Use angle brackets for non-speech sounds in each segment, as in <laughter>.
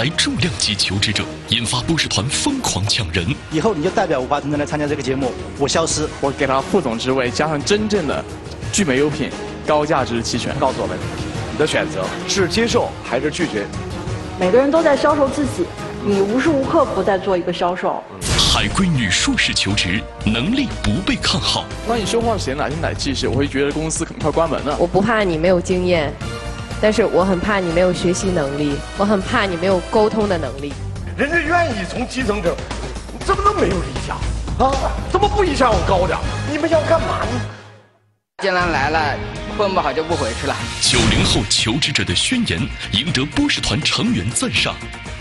来重量级求职者，引发波士团疯狂抢人。以后你就代表五八同城来参加这个节目，我消失，我给他副总职位，加上真正的聚美优品、高价值期权。告诉我们，你的选择是接受还是拒绝？每个人都在销售自己，你无时无刻不在做一个销售。海归女硕士求职，能力不被看好。当你说话显奶声奶气势，我会觉得公司可能快关门了。我不怕你没有经验。但是我很怕你没有学习能力，我很怕你没有沟通的能力。人家愿意从基层走，你怎么能没有理想啊？怎么不一下往高点？你们要干嘛呢？既然来了，混不好就不回去了。九零后求职者的宣言，赢得波士团成员赞赏。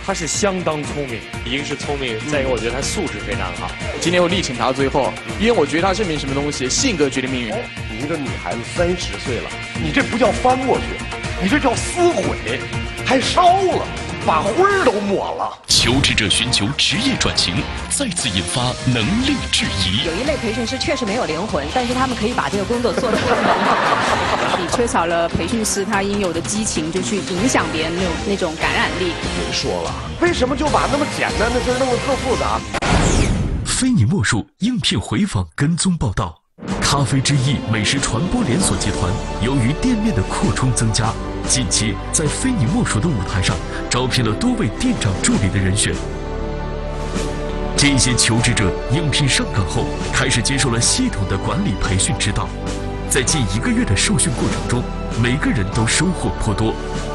他是相当聪明，一个是聪明，再一个我觉得他素质非常好。今天我力挺他到最后，因为我觉得他证明什么东西，性格决定命运。你一个女孩子三十岁了，你这不叫翻过去。你这叫撕毁，还烧了，把灰儿都抹了。求职者寻求职业转型，再次引发能力质疑。有一类培训师确实没有灵魂，但是他们可以把这个工作做得很好。<laughs> 你缺少了培训师他应有的激情，就去影响别人那种那种感染力。别说了，为什么就把那么简单的事弄得特复杂？非你莫属，应聘回访跟踪报道。咖啡之翼美食传播连锁集团由于店面的扩充增加，近期在非你莫属的舞台上招聘了多位店长助理的人选。这些求职者应聘上岗后，开始接受了系统的管理培训指导。在近一个月的受训过程中，每个人都收获颇多，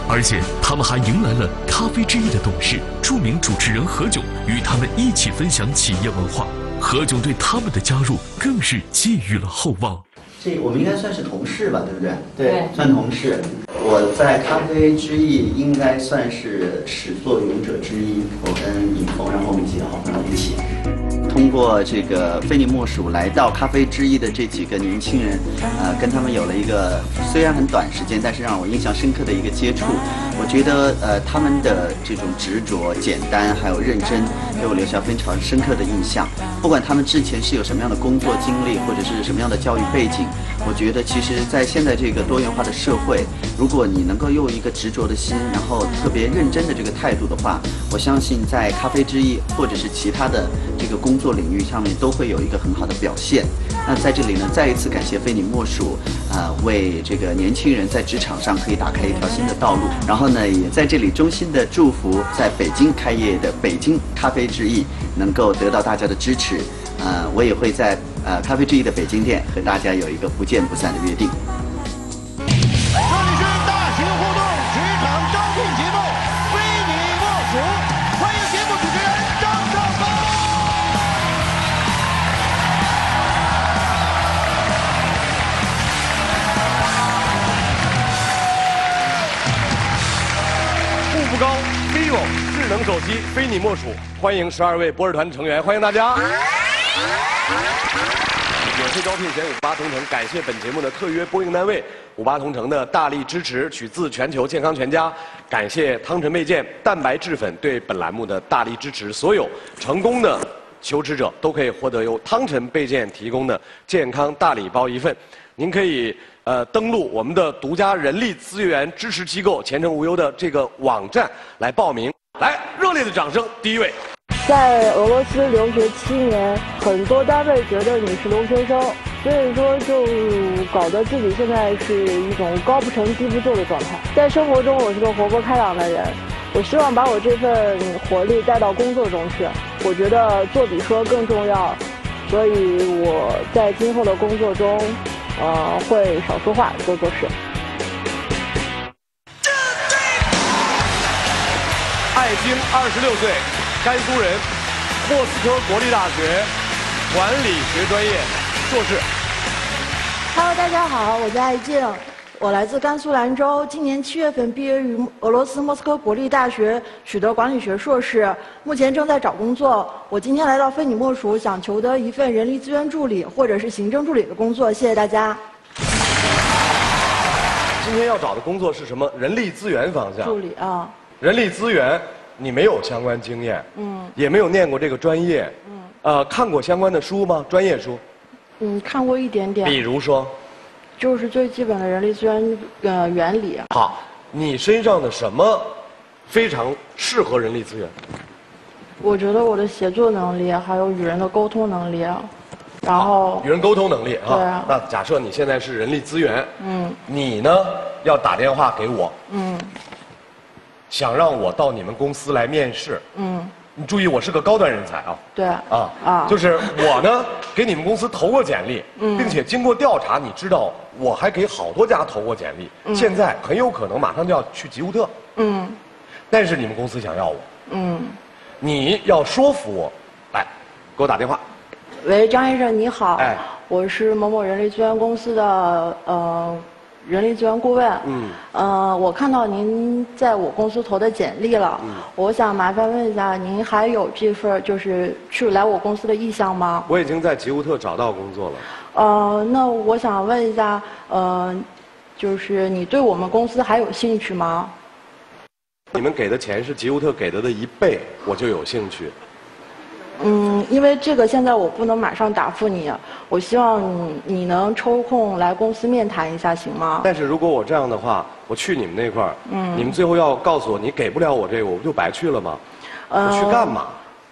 而且他们还迎来了咖啡之翼的董事、著名主持人何炅与他们一起分享企业文化。何炅对他们的加入更是寄予了厚望。这我们应该算是同事吧，对不对？对，算同事。我在咖啡之翼应该算是始作俑者之一。我跟尹峰，然后我们几个好朋友一起。通过这个非你莫属来到咖啡之一的这几个年轻人，呃，跟他们有了一个虽然很短时间，但是让我印象深刻的一个接触。我觉得呃，他们的这种执着、简单还有认真，给我留下非常深刻的印象。不管他们之前是有什么样的工作经历，或者是什么样的教育背景，我觉得其实，在现在这个多元化的社会，如果你能够用一个执着的心，然后特别认真的这个态度的话，我相信在咖啡之一或者是其他的这个工做领域上面都会有一个很好的表现。那在这里呢，再一次感谢非你莫属，啊，为这个年轻人在职场上可以打开一条新的道路。然后呢，也在这里衷心的祝福在北京开业的北京咖啡之翼能够得到大家的支持。啊，我也会在呃咖啡之翼的北京店和大家有一个不见不散的约定。智能手机非你莫属，欢迎十二位博士团成员，欢迎大家。免费招聘选五八同城，感谢本节目的特约播映单位五八同城的大力支持，取自全球健康全家，感谢汤臣倍健蛋白质粉对本栏目的大力支持。所有成功的求职者都可以获得由汤臣倍健提供的健康大礼包一份，您可以。呃，登录我们的独家人力资源支持机构“前程无忧”的这个网站来报名。热烈的掌声！第一位，在俄罗斯留学七年，很多单位觉得你是留学生，所以说就搞得自己现在是一种高不成低不就的状态。在生活中，我是个活泼开朗的人，我希望把我这份活力带到工作中去。我觉得做比说更重要，所以我在今后的工作中。呃，会少说话，多做事。艾晶，二十六岁，甘肃人，莫斯科国立大学管理学专业硕士。Hello，大家好，我叫艾静。我来自甘肃兰州，今年七月份毕业于俄罗斯莫斯科国立大学，取得管理学硕士，目前正在找工作。我今天来到非你莫属，想求得一份人力资源助理或者是行政助理的工作。谢谢大家。今天要找的工作是什么？人力资源方向。助理啊。人力资源，你没有相关经验，嗯，也没有念过这个专业，嗯，呃，看过相关的书吗？专业书？嗯，看过一点点。比如说。就是最基本的人力资源呃原理。好，你身上的什么非常适合人力资源？我觉得我的协作能力，还有与人的沟通能力，然后与人沟通能力啊。对啊那假设你现在是人力资源，嗯你呢要打电话给我，嗯想让我到你们公司来面试。嗯，你注意，我是个高端人才啊。对。啊啊。就是我呢给你们公司投过简历，嗯。并且经过调查，你知道我还给好多家投过简历，嗯。现在很有可能马上就要去吉乌特，嗯。但是你们公司想要我，嗯。你要说服我，来给我打电话。喂，张先生你好，哎。我是某某人力资源公司的呃人力资源顾问。嗯，呃，我看到您在我公司投的简历了，嗯我想麻烦问一下，您还有这份就是去来我公司的意向吗？我已经在吉乌特找到工作了。呃，那我想问一下，呃，就是你对我们公司还有兴趣吗？你们给的钱是吉乌特给的的一倍，我就有兴趣。嗯，因为这个现在我不能马上答复你，我希望你你能抽空来公司面谈一下，行吗？但是如果我这样的话，我去你们那块儿，嗯你们最后要告诉我你给不了我这个，我不就白去了吗？呃我去干嘛？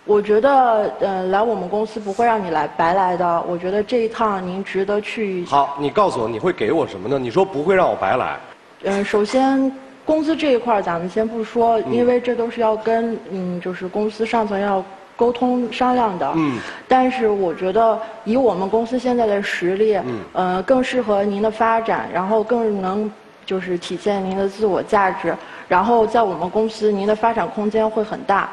我觉得，呃，来我们公司不会让你来白来的。我觉得这一趟您值得去。好，你告诉我你会给我什么呢？你说不会让我白来，嗯、首先工资这一块儿咱们先不说，因为这都是要跟嗯，就是公司上层要沟通商量的。嗯。但是我觉得以我们公司现在的实力，嗯呃，更适合您的发展，然后更能就是体现您的自我价值，然后在我们公司您的发展空间会很大。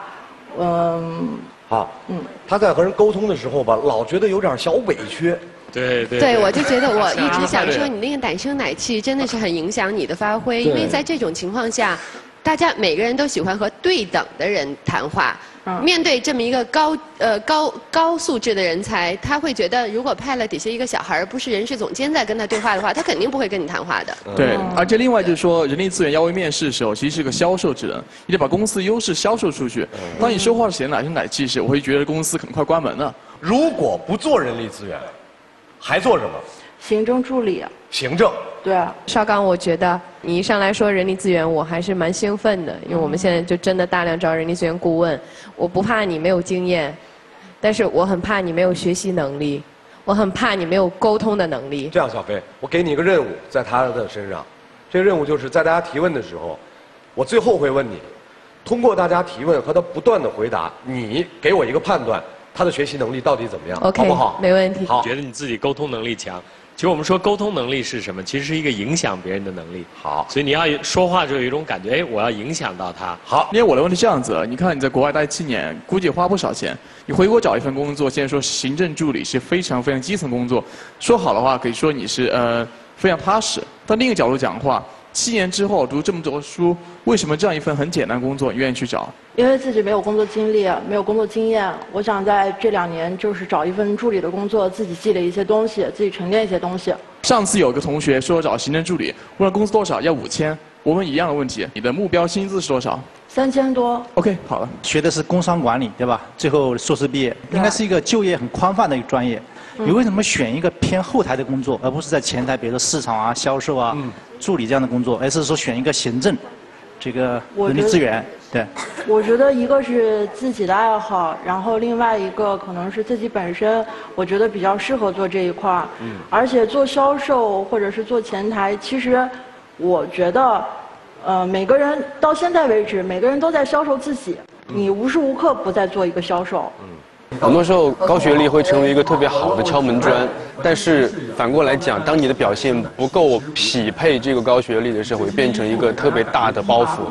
嗯好，嗯，他在和人沟通的时候吧，老觉得有点小委屈。对对对，我就觉得我 <laughs> 一直想说，你那个奶声奶气真的是很影响你的发挥，因为在这种情况下，大家每个人都喜欢和对等的人谈话。面对这么一个高呃高高素质的人才，他会觉得如果派了底下一个小孩儿，不是人事总监在跟他对话的话，他肯定不会跟你谈话的。对，而且另外就是说，人力资源要为面试的时候，其实是个销售职能，你得把公司优势销售出去。当你说话显得奶声奶气时，我会觉得公司可能快关门了。如果不做人力资源，还做什么？行政助理。行政。对啊。邵刚，我觉得你一上来说人力资源，我还是蛮兴奋的，因为我们现在就真的大量招人力资源顾问。我不怕你没有经验，但是我很怕你没有学习能力，我很怕你没有沟通的能力。这样，小飞，我给你一个任务，在他的身上，这个任务就是在大家提问的时候，我最后会问你，通过大家提问和他不断的回答，你给我一个判断，他的学习能力到底怎么样 OK，好不好？没问题。好，觉得你自己沟通能力强。其实我们说沟通能力是什么？其实是一个影响别人的能力。好，所以你要说话就有一种感觉，哎，我要影响到他。好，因为我的问题是这样子，你看你在国外待七年，估计花不少钱。你回国找一份工作，现在说行政助理是非常非常基层工作，说好的话可以说你是呃非常踏实。但另一个角度讲的话，七年之后读这么多书，为什么这样一份很简单的工作你愿意去找？因为自己没有工作经历，没有工作经验，我想在这两年就是找一份助理的工作，自己积累一些东西，自己沉淀一些东西。上次有个同学说找行政助理，问了工资多少，要五千。我问一样的问题，你的目标薪资是多少三千多。？OK，好了。学的是工商管理，对吧？最后硕士毕业，应该是一个就业很宽泛的一个专业。你为什么选一个偏后台的工作，而不是在前台，比如说市场啊、销售啊、助理这样的工作，而是说选一个行政，这个人力资源？对。我觉得一个是自己的爱好，然后另外一个可能是自己本身，我觉得比较适合做这一块儿。嗯。而且做销售或者是做前台，其实我觉得，呃，每个人到现在为止，每个人都在销售自己，你无时无刻不在做一个销售。嗯很多时候，高学历会成为一个特别好的敲门砖，但是反过来讲，当你的表现不够匹配这个高学历的时候，会变成一个特别大的包袱。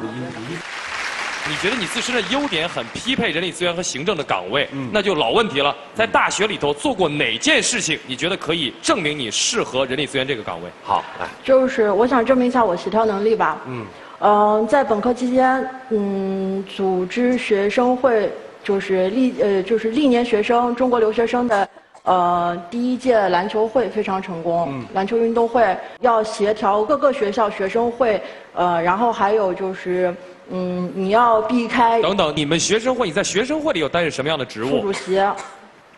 你觉得你自身的优点很匹配人力资源和行政的岗位，那就老问题了。在大学里头做过哪件事情，你觉得可以证明你适合人力资源这个岗位？好，来，就是我想证明一下我协调能力吧。嗯。嗯、在本科期间，嗯，组织学生会，就是历呃，就是历年学生中国留学生的呃第一届篮球会非常成功。嗯篮球运动会要协调各个学校学生会，呃，然后还有就是，嗯，你要避开等等，你们学生会，你在学生会里有担任什么样的职务？副主席。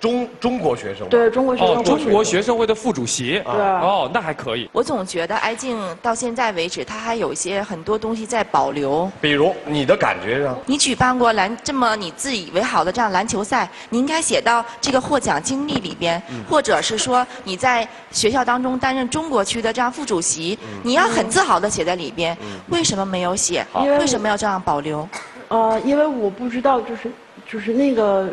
中中国学生？对中国学生哦，会中国学生会的副主席。对哦，那还可以。我总觉得艾静到现在为止，她还有一些很多东西在保留。比如你的感觉上，你举办过篮这么你自以为好的这样篮球赛，你应该写到这个获奖经历里边，嗯或者是说你在学校当中担任中国区的这样副主席，嗯你要很自豪的写在里边。为什么没有写？因为为什么要这样保留？呃，因为我不知道，就是就是那个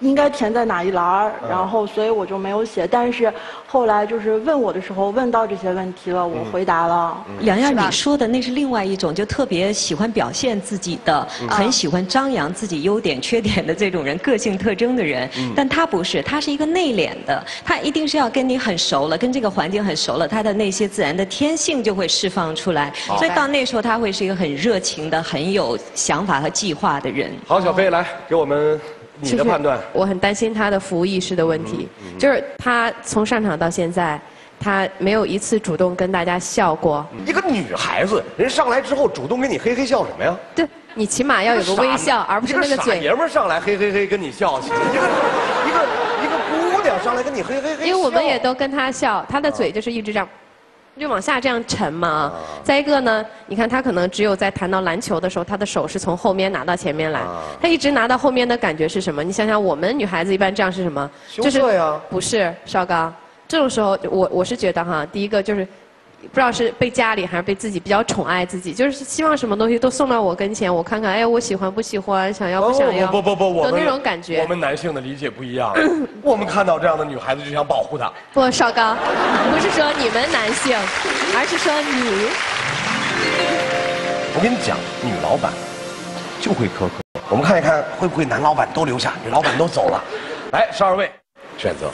应该填在哪一栏儿，嗯然后所以我就没有写。但是后来就是问我的时候问到这些问题了，我回答了。洋洋，你说的那是另外一种，就特别喜欢表现自己的，嗯很喜欢张扬自己优点、缺点的这种人，个性特征的人。嗯但他不是，他是一个内敛的，他一定是要跟你很熟了，跟这个环境很熟了，他的那些自然的天性就会释放出来。所以到那时候，他会是一个很热情的、很有想法和计划的人。好，小飞来给我们你的判断。嗯我很担心他的服务意识的问题，就是他从上场到现在，他没有一次主动跟大家笑过。一个女孩子，人上来之后主动跟你嘿嘿笑什么呀？对你起码要有个微笑，而不是那个嘴。爷们儿上来嘿嘿嘿跟你笑，一个一个一个姑娘上来跟你嘿嘿嘿，因为我们也都跟他笑，他的嘴就是一直这样。就往下这样沉嘛。再一个呢，你看他可能只有在谈到篮球的时候，他的手是从后面拿到前面来，他一直拿到后面的感觉是什么？你想想，我们女孩子一般这样是什么？羞涩呀不是邵刚，这种时候我我是觉得哈，第一个就是。不知道是被家里还是被自己比较宠爱自己，就是希望什么东西都送到我跟前，我看看，哎，我喜欢不喜欢，想要不想要，不不不，我那种感觉我。们男性的理解不一样，<laughs> 我们看到这样的女孩子就想保护她。不，少刚，不是说你们男性，而是说你。我跟你讲，女老板就会苛刻。我们看一看会不会男老板都留下，女老板都走了。来，十二位选择。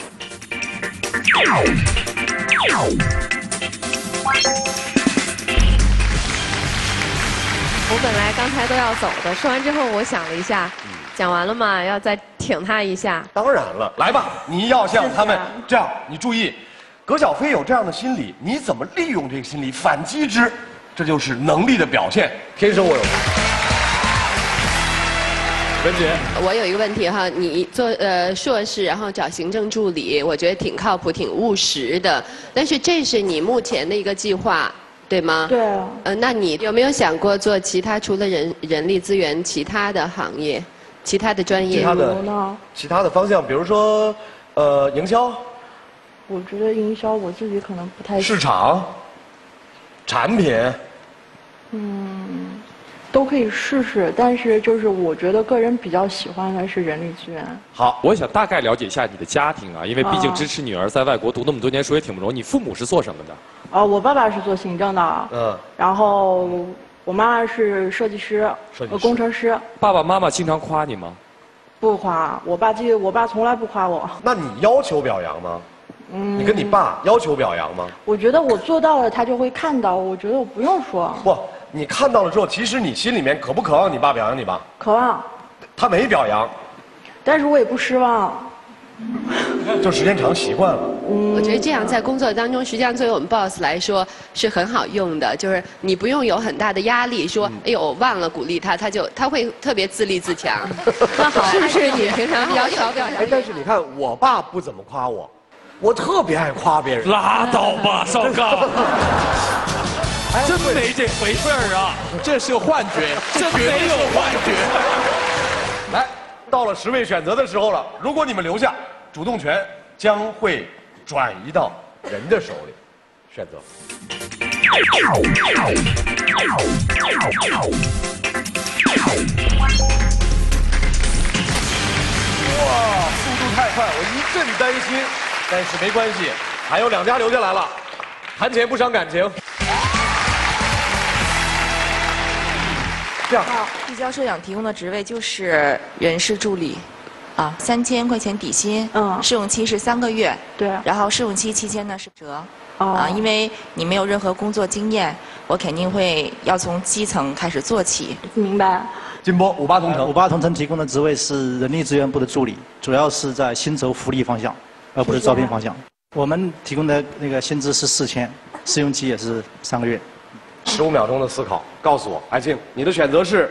我本来刚才都要走的，说完之后我想了一下，讲完了嘛，要再挺他一下。当然了，来吧，你要像他们这样，你注意，葛小飞有这样的心理，你怎么利用这个心理反击之？这就是能力的表现。天生我有。文杰，我有一个问题哈，你做呃硕士，然后找行政助理，我觉得挺靠谱、挺务实的。但是这是你目前的一个计划，对吗？对啊。呃，那你有没有想过做其他除了人人力资源其他的行业，其他的专业？其他的其他的方向，比如说，呃，营销、我觉得营销我自己可能不太市场、产品。嗯，都可以试试，但是就是我觉得个人比较喜欢的是人力资源。好，我想大概了解一下你的家庭啊，因为毕竟啊支持女儿在外国读那么多年书也挺不容易。你父母是做什么的？啊，我爸爸是做行政的，嗯，然后我妈妈是设计师，设计师呃工程师。爸爸妈妈经常夸你吗？不夸，我爸记，我爸从来不夸我。那你要求表扬吗？嗯，你跟你爸要求表扬吗？我觉得我做到了，他就会看到。我觉得我不用说，不，你看到了之后，其实你心里面渴不渴望你爸表扬你吧？渴望，他没表扬，但是我也不失望。<laughs> 就时间长习惯了。我觉得这样在工作当中，实际上作为我们 boss 来说是很好用的，就是你不用有很大的压力，说哎呦我忘了鼓励他，他就他会特别自立自强。那好，是不是你平常比较少表扬？哎，但是你看，我爸不怎么夸我，我特别爱夸别人。拉倒吧，<laughs> 少刚。真没这回事儿啊！这是个幻觉，这没有幻觉。到了十位选择的时候了。如果你们留下，主动权将会转移到人的手里。选择。哇，速度太快，我一阵担心，但是没关系，还有两家留下来了，谈钱不伤感情。这样，递交社长提供的职位就是人事助理，啊，三千块钱底薪，嗯，试用期是三个月，对，然后试用期期间呢是折，哦啊，因为你没有任何工作经验，我肯定会要从基层开始做起。明白。金波五八同城，五八同城提供的职位是人力资源部的助理，主要是在薪酬福利方向，而不是招聘方向。我们提供的那个薪资是四千，试用期也是三个月。十五秒钟的思考，告诉我，艾静，你的选择是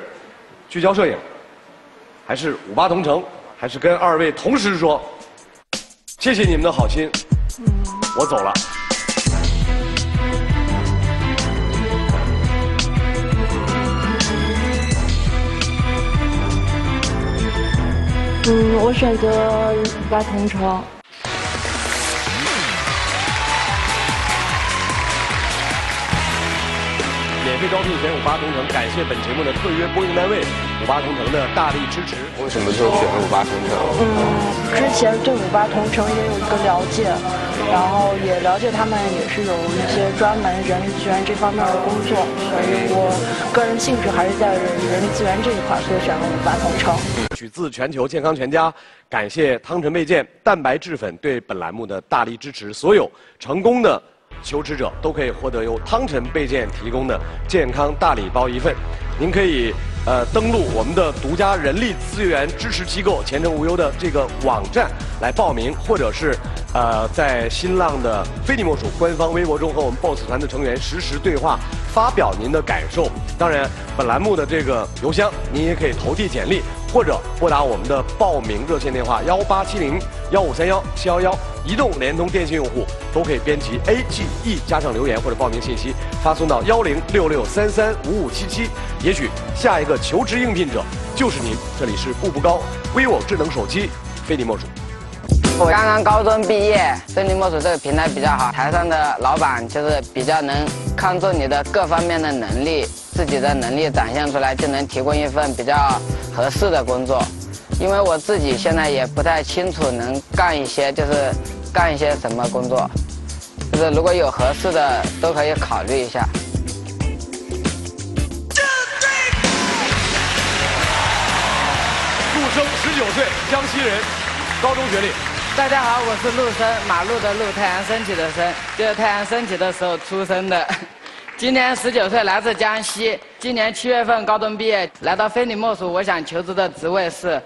聚焦摄影，还是五八同城，还是跟二位同时说谢谢你们的好心，我走了。嗯，我选择五八同城。免费招聘选五八同城，感谢本节目的特约播映单位五八同城的大力支持。为什么就选五八同城？嗯，之前对五八同城也有一个了解，然后也了解他们也是有一些专门人力资源这方面的工作，所以我个人兴趣还是在人力资源这一块，所以选了五八同城。取自全球健康全家，感谢汤臣倍健蛋白质粉对本栏目的大力支持。所有成功的求职者都可以获得由汤臣倍健提供的健康大礼包一份。您可以呃登录我们的独家人力资源支持机构“前程无忧”的这个网站来报名，或者是呃在新浪的非你莫属官方微博中和我们 BOSS 团的成员实时对话，发表您的感受。当然，本栏目的这个邮箱您也可以投递简历。或者拨打我们的报名热线电话幺八七零幺五三幺七幺幺，移动、联通、电信用户都可以编辑 A G E 加上留言或者报名信息，发送到幺零六六三三五五七七。也许下一个求职应聘者就是您。这里是步步高 vivo 智能手机，非你莫属。我刚刚高中毕业，非你莫属这个平台比较好，台上的老板就是比较能看重你的各方面的能力，自己的能力展现出来，就能提供一份比较。合适的工作，因为我自己现在也不太清楚能干一些，就是干一些什么工作，就是如果有合适的，都可以考虑一下。陆生，十九岁，江西人，高中学历。大家好，我是陆生，马路的路，太阳升起的升，就是太阳升起的时候出生的。今年十九岁，来自江西。今年七月份高中毕业，来到非你莫属。我想求职的职位是，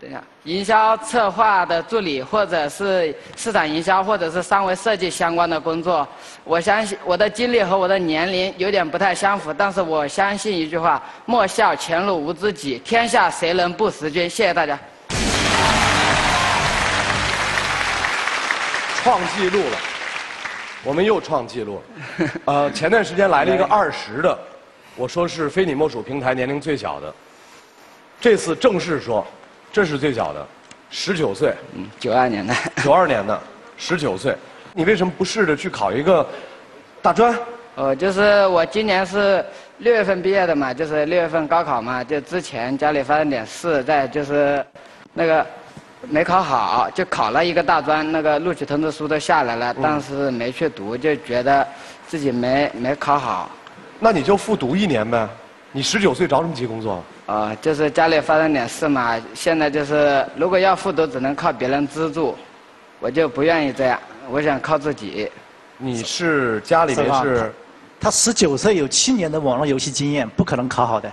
等一下，营销策划的助理，或者是市场营销，或者是三维设计相关的工作。我相信我的经历和我的年龄有点不太相符，但是我相信一句话：莫笑前路无知己，天下谁人不识君。谢谢大家。创纪录了。我们又创纪录，呃，前段时间来了一个二十的，我说是非你莫属平台年龄最小的，这次正式说，这是最小的，十九岁，嗯，九二年的，九二年的，十九岁，你为什么不试着去考一个大专？呃，就是我今年是六月份毕业的嘛，就是六月份高考嘛，就之前家里发生点事，在就是那个。没考好，就考了一个大专，那个录取通知书都下来了，但是没去读，就觉得自己没没考好。那你就复读一年呗。你十九岁着什么急工作？啊，就是家里发生点事嘛，现在就是如果要复读，只能靠别人资助，我就不愿意这样，我想靠自己。你是家里面是？他十九岁有七年的网络游戏经验，不可能考好的。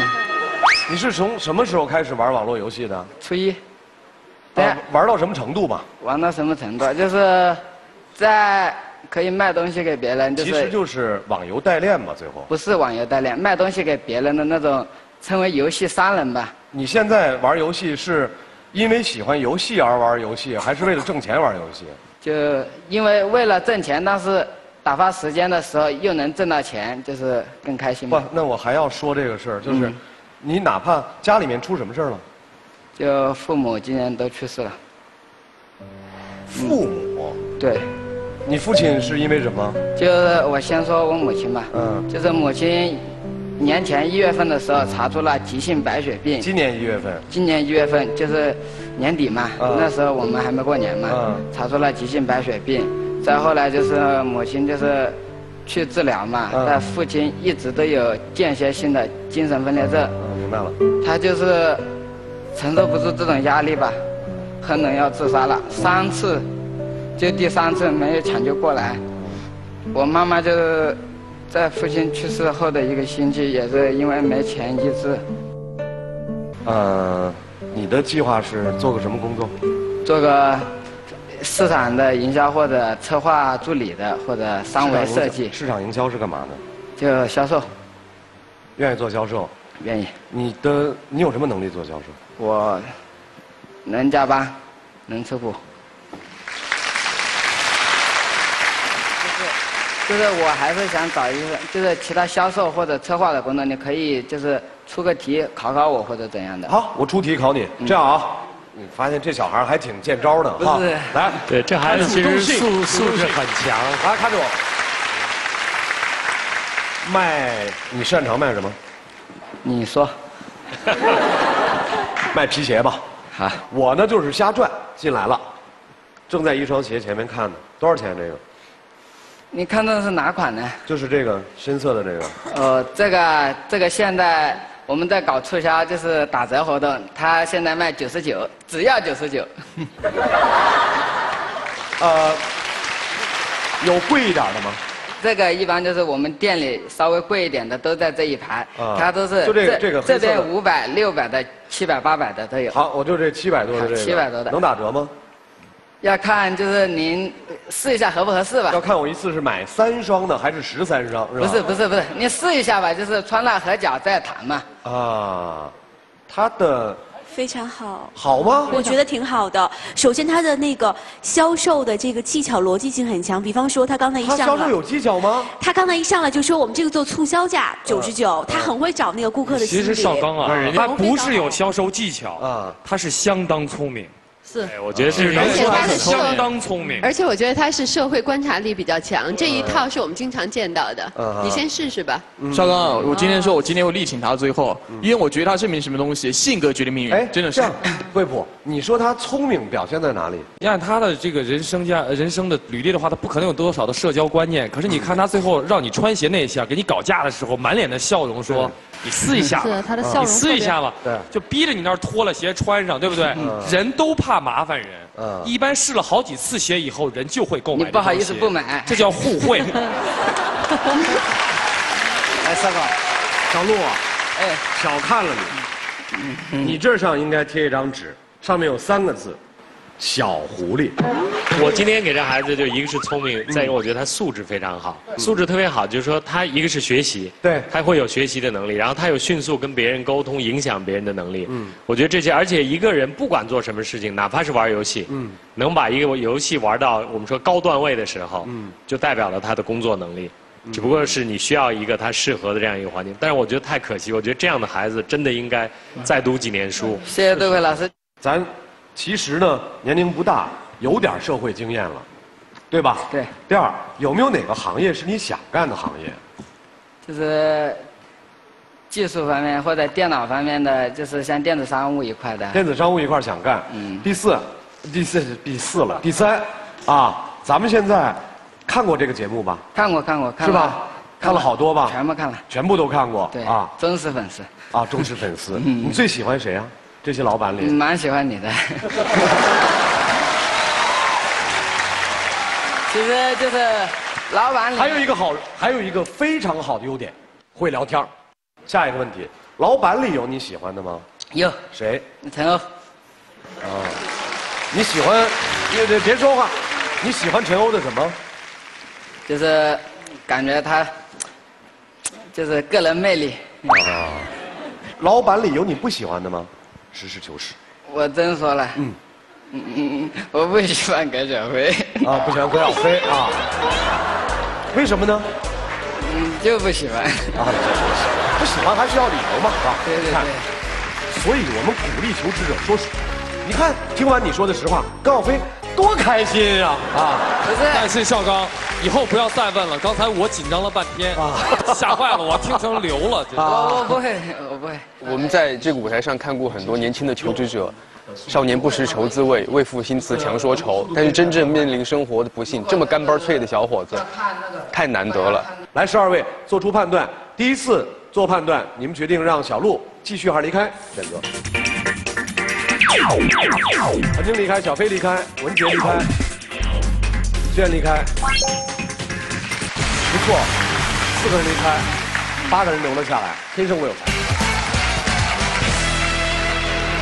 <laughs> 你是从什么时候开始玩网络游戏的？初一。玩到什么程度吧？玩到什么程度？就是在可以卖东西给别人，就是其实就是网游代练嘛，最后不是网游代练，卖东西给别人的那种，称为游戏商人吧。你现在玩游戏是因为喜欢游戏而玩游戏，还是为了挣钱玩游戏？就因为为了挣钱，但是打发时间的时候又能挣到钱，就是更开心。不，那我还要说这个事儿，就是你哪怕家里面出什么事儿了。就父母今年都去世了。父母？对。你父亲是因为什么？就是我先说我母亲吧。嗯。就是母亲年前一月份的时候查出了急性白血病。今年一月份。今年一月份就是年底嘛，那时候我们还没过年嘛。嗯。查出了急性白血病，再后来就是母亲就是去治疗嘛，但父亲一直都有间歇性的精神分裂症。嗯，明白了。他就是。承受不住这种压力吧，可能要自杀了。三次，就第三次没有抢救过来。我妈妈就是在父亲去世后的一个星期，也是因为没钱医治。呃，你的计划是做个什么工作？做个市场的营销或者策划助理的，或者三维设计。市场营销是干嘛的？就销售。愿意做销售？愿意。你的你有什么能力做销售？我能加班，能吃苦。就是我还是想找一个，就是其他销售或者策划的工作，你可以就是出个题考考我或者怎样的。好，我出题考你。这样啊，你发现这小孩还挺见招的哈。不是来，对这孩子其实素素质很强。来看着我，卖你擅长卖什么？你说。<laughs> 卖皮鞋吧。啊。我呢就是瞎转进来了，正在一双鞋前面看呢。多少钱这个？你看的是哪款呢？就是这个深色的这个。呃，这个这个现在我们在搞促销，就是打折活动，它现在卖九十九，只要九十九。<laughs> 呃，有贵一点的吗？这个一般就是我们店里稍微贵一点的都在这一排，啊它都是就这个这个这的边五百、六百的、七百、八百的都有。好，我就这七百多的这个。700多的能打折吗？要看就是您试一下合不合适吧。要看我一次是买三双的还是十三双，是吧？不是不是不是，你试一下吧，就是穿了合脚再谈嘛。啊，它的非常好。好吗？我觉得挺好的。首先，他的那个销售的这个技巧逻辑性很强。比方说，他刚才一上来，销售有技巧吗？他刚才一上来就说我们这个做促销价九十九，他很会找那个顾客的心理。其实邵刚啊，嗯他不是有销售技巧啊，他是相当聪明。是，我觉得是而且他的社相当聪明。而且我觉得他是社会观察力比较强，这一套是我们经常见到的嗯。你先试试吧。少刚啊，我今天说，我今天会力挺他到最后，因为我觉得他证明什么东西，性格决定命运。哎，真的是这。样，惠普，你说他聪明表现在哪里？你看他的这个人生家人生的履历的话，他不可能有多少的社交观念。可是你看他最后让你穿鞋那一下，给你搞架的时候，满脸的笑容说：“你试一下吧，是他的笑容你试一下吧。”对，就逼着你那儿脱了鞋穿上，对不对？人都怕麻烦人。嗯一般试了好几次鞋以后，人就会购买。你不好意思不买这叫互惠。<laughs> 哎，三哥，小陆啊，哎，小看了你，你这上应该贴一张纸，上面有三个字：小狐狸。我今天给这孩子就一个是聪明，再一个我觉得他素质非常好，素质特别好，就是说他一个是学习，对，他会有学习的能力，然后他有迅速跟别人沟通、影响别人的能力。嗯，我觉得这些，而且一个人不管做什么事情，哪怕是玩游戏，嗯，能把一个游戏玩到我们说高段位的时候，嗯，就代表了他的工作能力。只不过是你需要一个他适合的这样一个环境，但是我觉得太可惜，我觉得这样的孩子真的应该再读几年书。谢谢杜慧老师。咱其实呢年龄不大，有点社会经验了，对吧？对。第二，有没有哪个行业是你想干的行业？就是技术方面或者电脑方面的，就是像电子商务一块的。电子商务一块想干。嗯。第四，第四是第四了。第三，啊，咱们现在看过这个节目吧？看过看过看过。是吧？看了好多吧？全部看了。全部都看过。对啊，忠实粉丝。啊，忠实粉丝。<laughs> 嗯你最喜欢谁啊？这些老板里。蛮喜欢你的。<laughs> 其实就是老板里还有一个好，还有一个非常好的优点，会聊天儿下一个问题，老板里有你喜欢的吗？有。谁？陈欧。啊，你喜欢？别别别说话，你喜欢陈欧的什么？就是感觉他就是个人魅力。啊，老板里有你不喜欢的吗？实事求是。我真说了。嗯。嗯嗯嗯，我不喜欢葛小飞。啊，不喜欢葛小飞啊？为什么呢？嗯，就不喜欢。啊，不喜欢还是要理由嘛，啊？对对对。所以我们鼓励求职者说实话。你看，听完你说的实话，葛小飞多开心呀！啊，不是。但是少刚，以后不要再问了。刚才我紧张了半天，吓坏了，我听成流了。真的我我不会，我不会。我们在这个舞台上看过很多年轻的求职者，少年不识愁滋味，为赋新词强说愁。但是真正面临生活的不幸，这么干巴脆的小伙子，太难得了。来，十二位做出判断。第一次做判断，你们决定让小鹿继续还是离开？选择。陈晶离开，小飞离开，文杰离开，李炫离开。不错，四个人离开，八个人留了下来。天生我有才。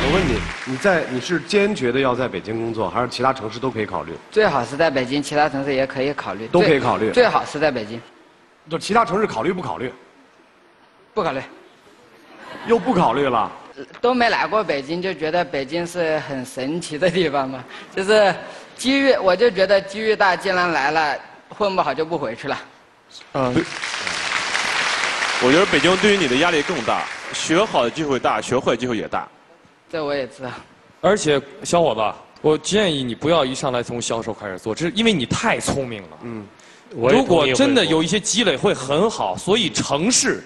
我问你，你在你是坚决的要在北京工作，还是其他城市都可以考虑？最好是在北京，其他城市也可以考虑。都可以考虑最最好是在北京。就其他城市考虑不考虑？不考虑。又不考虑了？都没来过北京，就觉得北京是很神奇的地方嘛。就是机遇，我就觉得机遇大，既然来了，混不好就不回去了。嗯，我觉得北京对于你的压力更大，学好的机会大，学坏机会也大。这我也知道。而且，小伙子，我建议你不要一上来从销售开始做，这是因为你太聪明了。嗯，如果真的有一些积累，会很好。所以城市，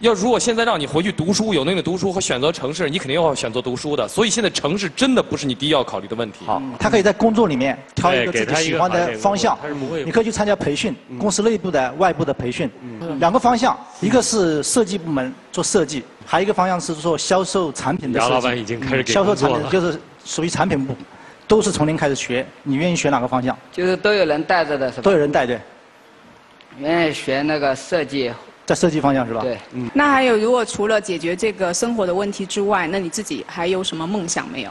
要如果现在让你回去读书，有能力读书和选择城市，你肯定要选择读书的。所以现在城市真的不是你第一要考虑的问题。好，他可以在工作里面挑一个自己喜欢的方向你可以去参加培训，公司内部的、外部的培训。两个方向，一个是设计部门做设计，还有一个方向是做销售产品的设计。杨老板已经开始给销售产品就是属于产品部，都是从零开始学。你愿意学哪个方向？就是都有人带着的是吧？都有人带对，愿意学那个设计。在设计方向是吧？对。嗯。那还有，如果除了解决这个生活的问题之外，那你自己还有什么梦想没有？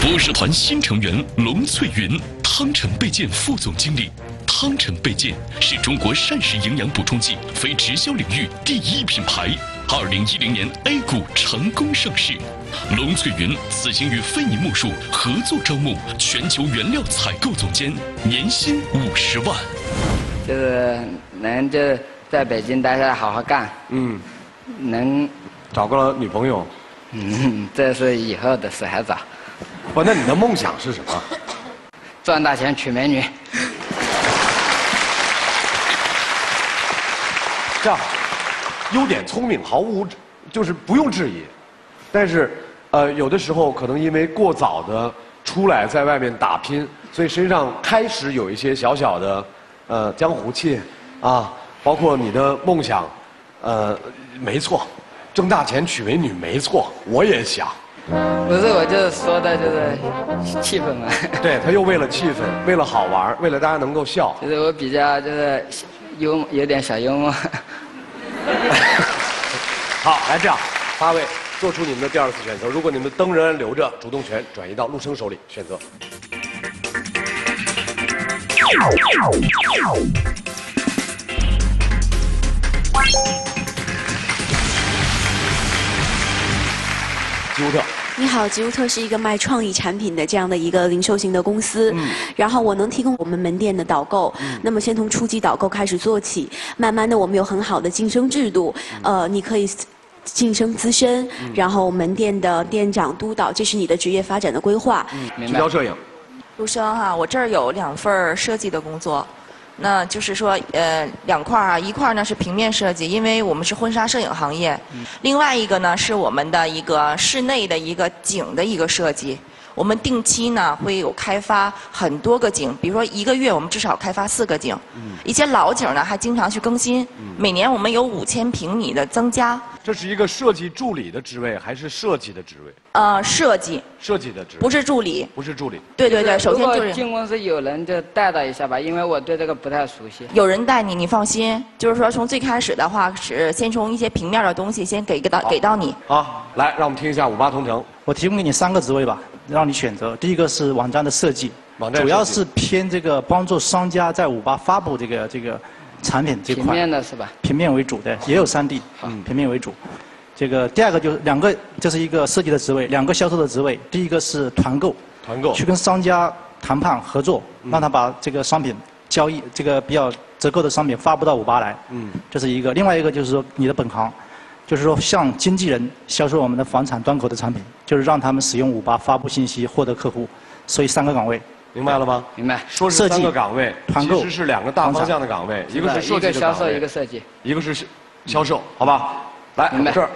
博士团新成员龙翠云，汤臣倍健副总经理。汤臣倍健是中国膳食营养补充剂非直销领域第一品牌，二零一零年 A 股成功上市。龙翠云此行与非你莫属合作招募全球原料采购总监，年薪五十万。就是能就在北京待下来好好干。嗯。能找个女朋友。嗯，<laughs> 这是以后的事，还早。不，那你的梦想是什么？<laughs> 赚大钱娶美女。<laughs> 这样，优点聪明，毫无就是不用质疑。但是，呃，有的时候可能因为过早的出来在外面打拼，所以身上开始有一些小小的呃江湖气啊，包括你的梦想，呃，没错，挣大钱娶美女没错，我也想。不是，我就是说的就是气氛嘛。对他又为了气氛，<laughs> 为了好玩，为了大家能够笑。就是我比较就是幽默，有点小幽默。<laughs> 好，来这样，八位做出你们的第二次选择。如果你们的灯仍然留着，主动权转移到陆生手里，选择。吉乌特，你好，吉乌特是一个卖创意产品的这样的一个零售型的公司。然后我能提供我们门店的导购。那么先从初级导购开始做起，慢慢的我们有很好的晋升制度。呃，你可以晋升资深，然后门店的店长、督导，这是你的职业发展的规划。嗯聚焦摄影。陆生哈，我这儿有两份设计的工作，那就是说，呃，两块儿啊，一块儿呢是平面设计，因为我们是婚纱摄影行业；另外一个呢是我们的一个室内的一个景的一个设计。我们定期呢会有开发很多个景，比如说一个月我们至少开发四个景，一些老景呢还经常去更新。每年我们有五千平米的增加。这是一个设计助理的职位，还是设计的职位？呃，设计设计的职位。不是助理。不是助理。对对对，首先就是进公司有人就带到一下吧，因为我对这个不太熟悉。有人带你，你放心。就是说，从最开始的话是先从一些平面的东西先给给到给到你。好，来，让我们听一下五八同城。我提供给你三个职位吧，让你选择。第一个是网站的设计，网站主要是偏这个帮助商家在五八发布这个这个产品这块。平面的是吧？平面为主的，也有三 D，平面为主。这个第二个就是两个，这是一个设计的职位，两个销售的职位。第一个是团购，团购去跟商家谈判合作，让他把这个商品交易这个比较折扣的商品发布到五八来。嗯，这是一个。另外一个就是说你的本行，就是说向经纪人销售我们的房产端口的产品，就是让他们使用五八发布信息获得客户。所以三个岗位。明白了吗？明白。说是三个岗位，团购其实是两个大方向的岗位，一个是设计的一个销售，一个设计。一个是销售，好吧？来，明白这儿。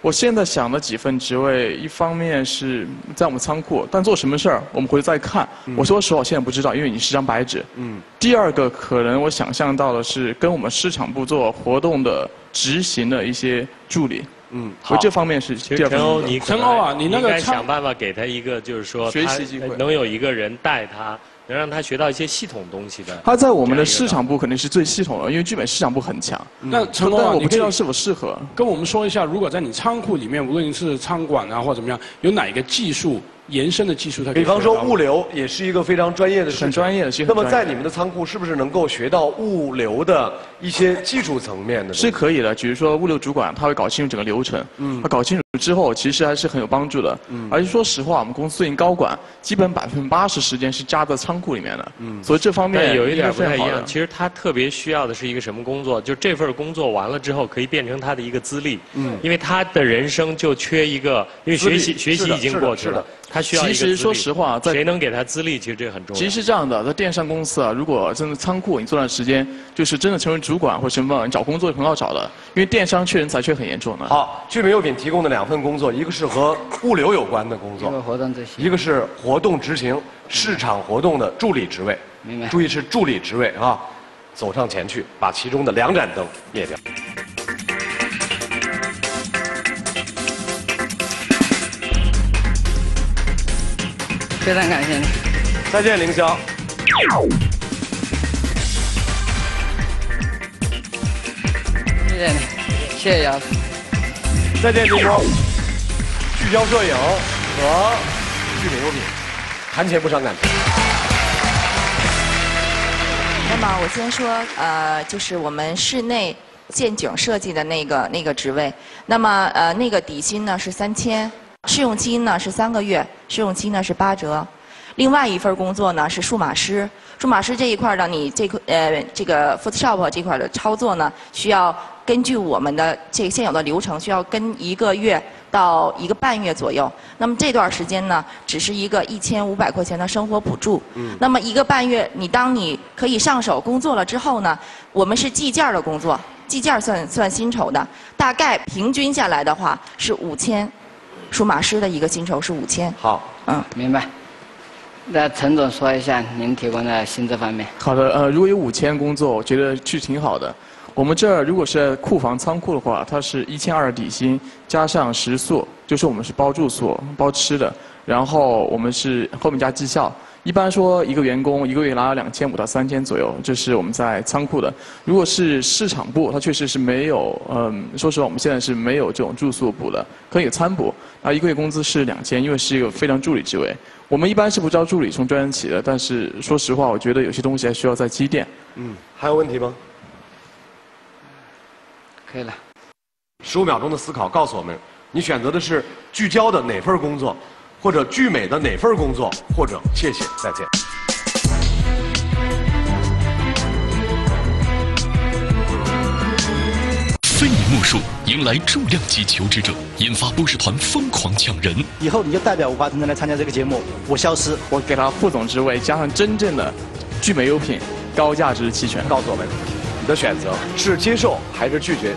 我现在想的几份职位，一方面是在我们仓库，但做什么事儿我们回头再看。我说实话，我现在不知道，因为你是张白纸。嗯。第二个可能我想象到的是跟我们市场部做活动的执行的一些助理。嗯，我这方面是陈欧，你陈欧啊，你那应该个想办法给他一个，就是说学习机会能有一个人带他，能让他学到一些系统东西的。他在我们的市场部肯定是最系统的，因为剧本市场部很强。那陈工啊，但我不知道是否适合。跟我们说一下，如果在你仓库里面，无论你是仓管啊或者怎么样，有哪一个技术延伸的技术，它比方说物流也是一个非常专业的事情，很专业的。那么在你们的仓库是不是能够学到物流的一些技术层面的？是可以的，比如说物流主管他会搞清楚整个流程，嗯，他搞清楚之后其实还是很有帮助的。嗯，而且说实话，我们公司最近高管基本百分之八十时间是扎在仓库里面的，嗯，所以这方面有一点不太一样。其实他特别需要的是一个什么工作？就这份工作完了之后可以变成他的一个资历，嗯，因为他的人生就缺一个，因为学习学习已经过去了。他需要其实说实话，在谁能给他资历，其实这个很重要。其实是这样的，在电商公司啊，如果真的仓库你做段时间，就是真的成为主管或什么，你找工作很好找的，因为电商缺人才缺很严重的。好，聚美优品提供的两份工作，一个是和物流有关的工作，一个是活动执行、市场活动的助理职位。明白。注意是助理职位啊，走上前去，把其中的两盏灯灭掉。非常感谢你，再见凌霄。谢谢你，谢谢姚再见金波。聚焦摄影和聚美优品，谈钱不伤感情。那么我先说，呃，就是我们室内建景设计的那个那个职位，那么呃那个底薪呢是三千。试用期呢是三个月，试用期呢是八折。另外一份工作呢是数码师，数码师这一块呢，你这块呃这个 Photoshop 这块的操作呢，需要根据我们的这个现有的流程，需要跟一个月到一个半月左右。那么这段时间呢，只是一个一千五百块钱的生活补助。嗯。那么一个半月，你当你可以上手工作了之后呢，我们是计件的工作，计件算算薪酬的，大概平均下来的话是五千。数码师的一个薪酬是五千。好，嗯，明白。那陈总说一下您提供的薪资方面。好的，呃，如果有五千工作，我觉得去挺好的。我们这儿如果是库房仓库的话，它是一千二底薪，加上食宿，就是我们是包住宿、包吃的，然后我们是后面加绩效。一般说，一个员工一个月拿两千五到三千左右，这是我们在仓库的。如果是市场部，它确实是没有，嗯，说实话，我们现在是没有这种住宿补的，可以有餐补。啊，一个月工资是两千，因为是一个非常助理职位。我们一般是不招助理从专员起的，但是说实话，我觉得有些东西还需要再积淀。嗯，还有问题吗？可以了。十五秒钟的思考，告诉我们，你选择的是聚焦的哪份工作？或者聚美的哪份工作，或者谢谢再见。非你莫属，迎来重量级求职者，引发波士团疯狂抢人。以后你就代表五八同城来参加这个节目，我消失，我给他副总职位，加上真正的聚美优品高价值期权。告诉我们，你的选择是接受还是拒绝？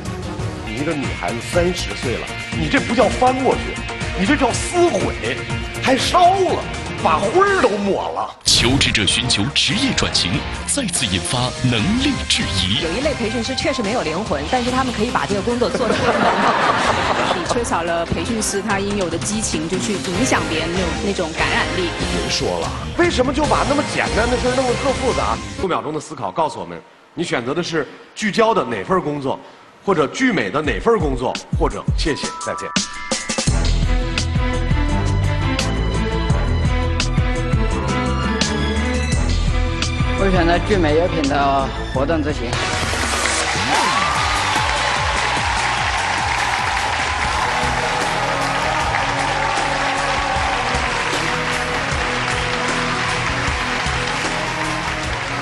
你一个女孩子三十岁了，你这不叫翻过去。你这叫撕毁，还烧了，把灰儿都抹了。求职者寻求职业转型，再次引发能力质疑。有一类培训师确实没有灵魂，但是他们可以把这个工作做得很好。<laughs> 你缺少了培训师他应有的激情，就去影响别人那种那种感染力。别说了，为什么就把那么简单的事弄得特复杂？五秒钟的思考，告诉我们，你选择的是聚焦的哪份工作，或者聚美的哪份工作，或者谢谢再见。会选择聚美优品的活动执行。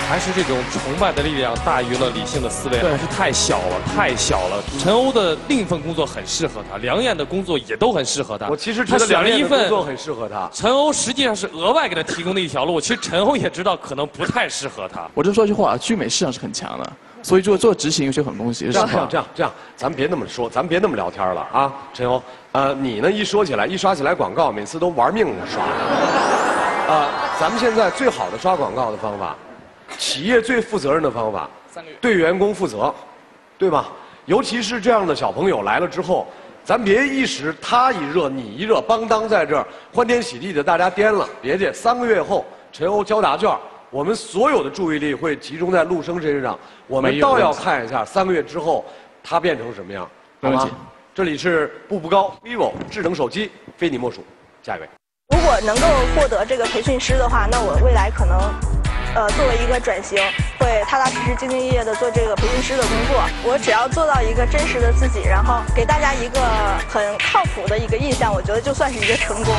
还是这种崇拜的力量大于了理性的思维，还是太小了，太小了。陈欧的另一份工作很适合他，梁燕的工作也都很适合他。我其实觉得梁燕的工作很适合他。陈欧实际上是额外给他提供的一条路，其实陈欧也知道可能不太适合他。我就说句话，聚美市场是很强的，所以做做执行有些很多东西。这样这样这样，咱别那么说，咱别那么聊天了啊，陈欧。呃，你呢一说起来，一刷起来广告，每次都玩命的刷。啊，咱们现在最好的刷广告的方法。企业最负责任的方法，对员工负责，对吧？尤其是这样的小朋友来了之后，咱别一时他一热你一热，邦当在这儿欢天喜地的大家颠了，别介。三个月后，陈欧交答卷，我们所有的注意力会集中在陆生身上，我们倒要看一下三个月之后他变成什么样，好吗？这里是步步高 vivo 智能手机，非你莫属。下一位。如果呃能够获得这个培训师的话，那我未来可能呃作为一个转型，会踏踏实实、兢兢业业的做这个培训师的工作。我只要做到一个真实的自己，然后给大家一个很靠谱的一个印象，我觉得就算是一个成功。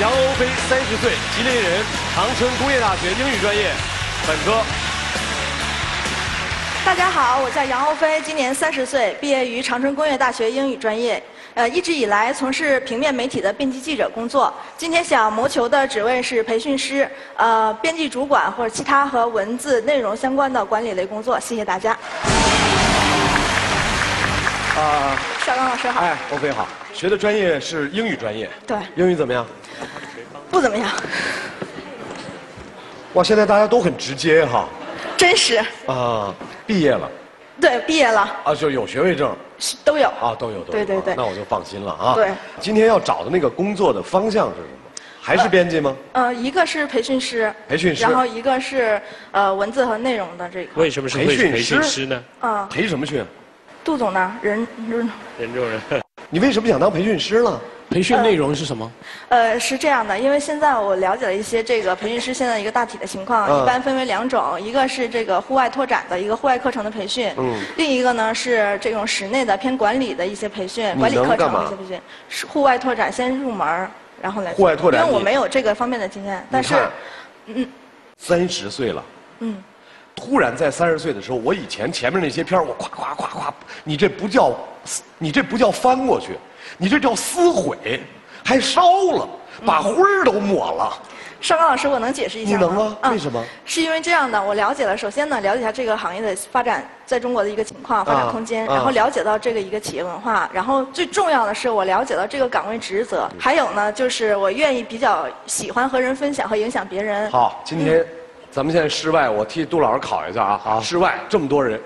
杨欧飞三十岁，吉林人，长春工业大学英语专业本科。大家好，我叫杨欧飞，今年三十岁，毕业于长春工业大学英语专业。呃，一直以来从事平面媒体的编辑记者工作。今天想谋求的职位是培训师，呃，编辑主管或者其他和文字内容相关的管理类工作。谢谢大家。啊，邵刚老师好。哎，欧飞好，学的专业是英语专业。对。英语怎么样？不怎么样。哇，现在大家都很直接哈。真实。啊，毕业了。对，毕业了。啊，就有学位证。都有。啊，都有都有。对对对。那我就放心了啊。对。今天要找的那个工作的方向是什么？还是编辑吗？呃，一个是培训师。培训师。然后一个是呃文字和内容的这个。为什么是培训师呢？啊。培什么训？杜总呢？人人。人中人。<laughs> 你为什么想当培训师呢？培训内容是什么？呃，是这样的，因为现在我了解了一些这个培训师现在一个大体的情况，一般分为两种，一个是这个户外拓展的一个户外课程的培训，另一个呢是这种室内的偏管理的一些培训，管理课程的一些培训。是户外拓展先入门，然后来。户外拓展。因为我没有这个方面的经验，但是，嗯，三十岁了，嗯，突然在三十岁的时候，我以前前面那些片我夸夸夸夸，你这不叫，你这不叫翻过去。你这叫撕毁，还烧了，把灰儿都抹了。邵刚老师，我能解释一下吗？你能吗？为什么？是因为这样的，我了解了。首先呢，了解一下这个行业的发展在中国的一个情况、发展空间，然后了解到这个一个企业文化，然后最重要的是我了解到这个岗位职责，还有呢，就是我愿意比较喜欢和人分享和影响别人。好，今天咱们现在室外，我替杜老师考一下啊。好，室外这么多人，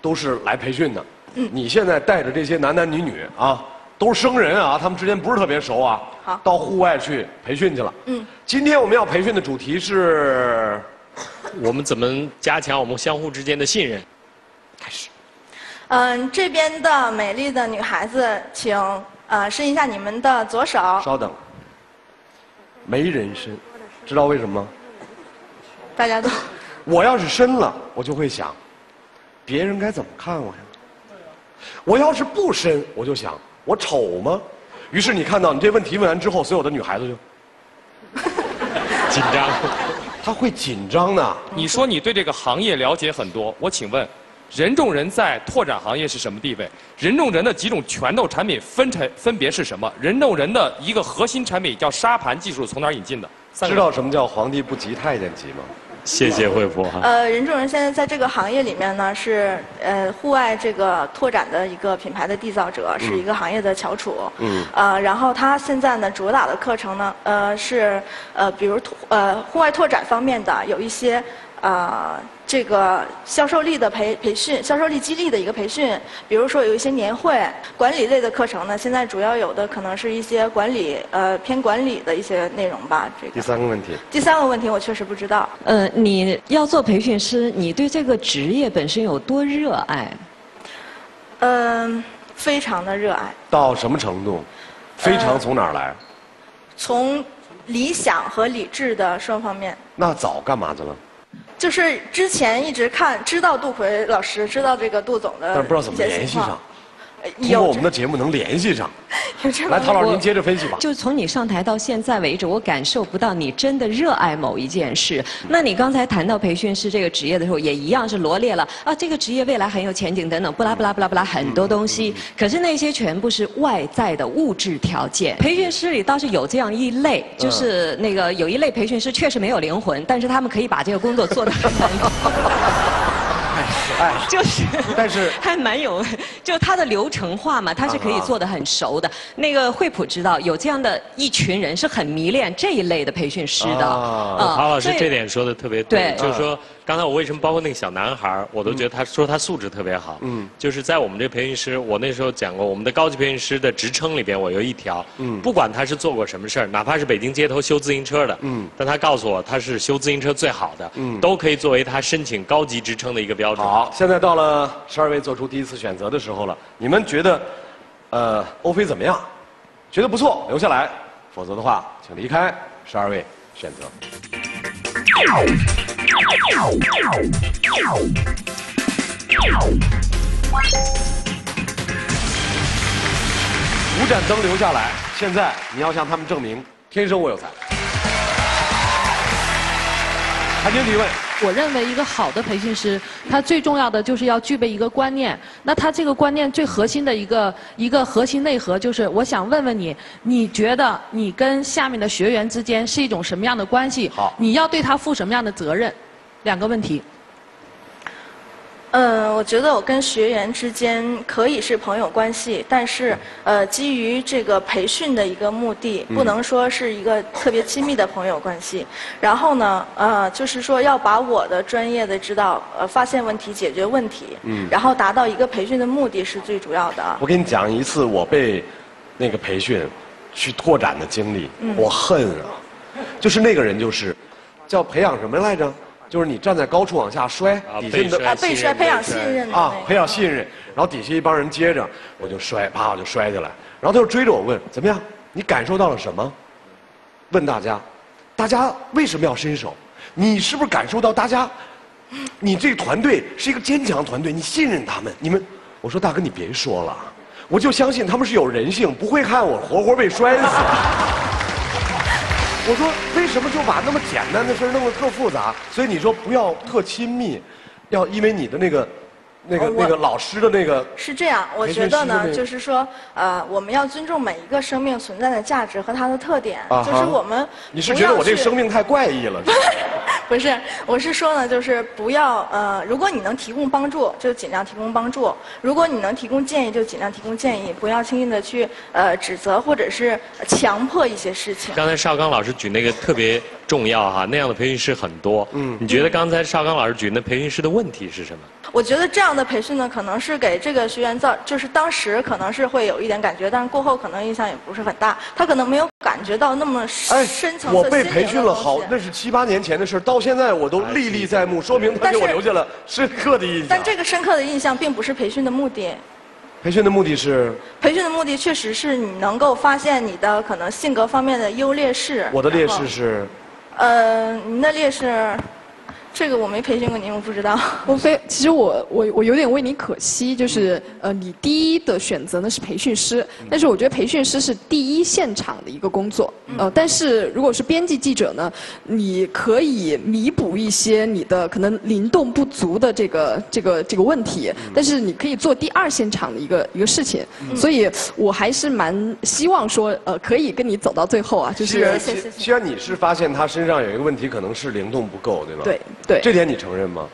都是来培训的。嗯，你现在带着这些男男女女啊。都是生人啊，他们之间不是特别熟啊。好，到户外去培训去了。嗯，今天我们要培训的主题是，<laughs> 我们怎么加强我们相互之间的信任？开始。嗯，这边的美丽的女孩子，请呃伸一下你们的左手。稍等。没人伸，知道为什么吗？大家都。我要是伸了，我就会想，别人该怎么看我呀？我要是不伸，我就想。我丑吗？于是你看到你这问题问完之后，所有的女孩子就 <laughs> 紧张，她会紧张呢。你说你对这个行业了解很多，我请问，人众人在拓展行业是什么地位？人众人的几种拳头产品分成分别是什么？人众人的一个核心产品叫沙盘技术，从哪儿引进的？知道什么叫皇帝不急太监急吗？谢谢惠普哈。呃，人众人现在在这个行业里面呢，是呃户外这个拓展的一个品牌的缔造者，是一个行业的翘楚。嗯。呃，然后他现在呢主打的课程呢，呃是呃比如呃户外拓展方面的有一些。啊，这个销售力的培培训，销售力激励的一个培训，比如说有一些年会管理类的课程呢，现在主要有的可能是一些管理呃偏管理的一些内容吧。这个第三个问题。第三个问题我确实不知道。呃，你要做培训师，你对这个职业本身有多热爱？嗯，非常的热爱。到什么程度？非常从哪儿来？从理想和理智的双方面。那早干嘛去了？就是之前一直看，知道杜奎老师，知道这个杜总的，但是不知道怎么联系上。通过我们的节目能联系上。<laughs> 来，陶老师，您接着分析吧。就从你上台到现在为止，我感受不到你真的热爱某一件事。那你刚才谈到培训师这个职业的时候，也一样是罗列了啊，这个职业未来很有前景等等，不拉不拉不拉不拉很多东西。可是那些全部是外在的物质条件。培训师里倒是有这样一类，就是那个有一类培训师确实没有灵魂，但是他们可以把这个工作做得很好。<laughs> 哎，就是，<laughs> 但是还蛮有，就他的流程化嘛，他是可以做的很熟的。那个惠普知道有这样的一群人是很迷恋这一类的培训师的。啊，曹老师这点说的特别对，就是说。刚才我为什么包括那个小男孩我都觉得他说他素质特别好。嗯，就是在我们这培训师，我那时候讲过，我们的高级培训师的职称里边，我有一条，嗯，不管他是做过什么事儿，哪怕是北京街头修自行车的，嗯，但他告诉我他是修自行车最好的，嗯，都可以作为他申请高级职称的一个标准。好，好，现在到了十二位做出第一次选择的时候了。你们觉得，呃，欧菲怎么样？觉得不错，留下来；否则的话，请离开。十二位选择。五盏灯留下来。现在你要向他们证明，天生我有才。韩晶提问。我认为一个好的培训师，他最重要的就是要具备一个观念。那他这个观念最核心的一个一个核心内核，就是我想问问你，你觉得你跟下面的学员之间是一种什么样的关系？好，你要对他负什么样的责任？两个问题。嗯，我觉得我跟学员之间可以是朋友关系，但是呃，基于这个培训的一个目的，不能说是一个特别亲密的朋友关系。然后呢，呃，就是说要把我的专业的指导，呃，发现问题、解决问题，嗯，然后达到一个培训的目的是最主要的。我给你讲一次我被那个培训去拓展的经历，我恨啊，就是那个人就是叫培养什么来着？就是你站在高处往下摔，底下的啊被摔培养信任啊培养信任，然后底下一帮人接着，我就摔，啪我就摔下来，然后他就追着我问怎么样？你感受到了什么？问大家，大家为什么要伸手？你是不是感受到大家？你这个团队是一个坚强团队，你信任他们，你们？我说大哥你别说了，我就相信他们是有人性，不会看我活活被摔死。我说为什么就把那么简单的事弄得特复杂？所以你说不要特亲密，要因为你的那个。那个那个老师的那个是这样，我觉得呢，就是说，呃，我们要尊重每一个生命存在的价值和它的特点，就是我们你是觉得我这个生命太怪异了？<laughs> 不是，我是说呢，就是不要呃，如果你能提供帮助，就尽量提供帮助；如果你能提供建议，就尽量提供建议，不要轻易的去呃指责或者是强迫一些事情。刚才邵刚老师举那个特别重要哈，那样的培训师很多。嗯，你觉得刚才邵刚老师举那培训师的问题是什么？我觉得这样的培训呢，可能是给这个学员造，就是当时可能是会有一点感觉，但是过后可能印象也不是很大。他可能没有感觉到那么深层次。我被培训了好，那是七八年前的事到现在我都历历在目，说明他给我留下了深刻的印象。但这个深刻的印象并不是培训的目的。培训的目的是？培训的目的确实是你能够发现你的可能性格方面的优劣势。我的劣势是？呃，您的劣势。这个我没培训过您，我不知道。我非其实我我我有点为你可惜，就是呃，你第一的选择呢是培训师，但是我觉得培训师是第一现场的一个工作，呃，但是如果是编辑记者呢，你可以弥补一些你的可能灵动不足的这个这个这个问题，但是你可以做第二现场的一个一个事情，所以我还是蛮希望说呃可以跟你走到最后啊，就是。既然你是发现他身上有一个问题，可能是灵动不够，对吧？对。对，这点你承认吗？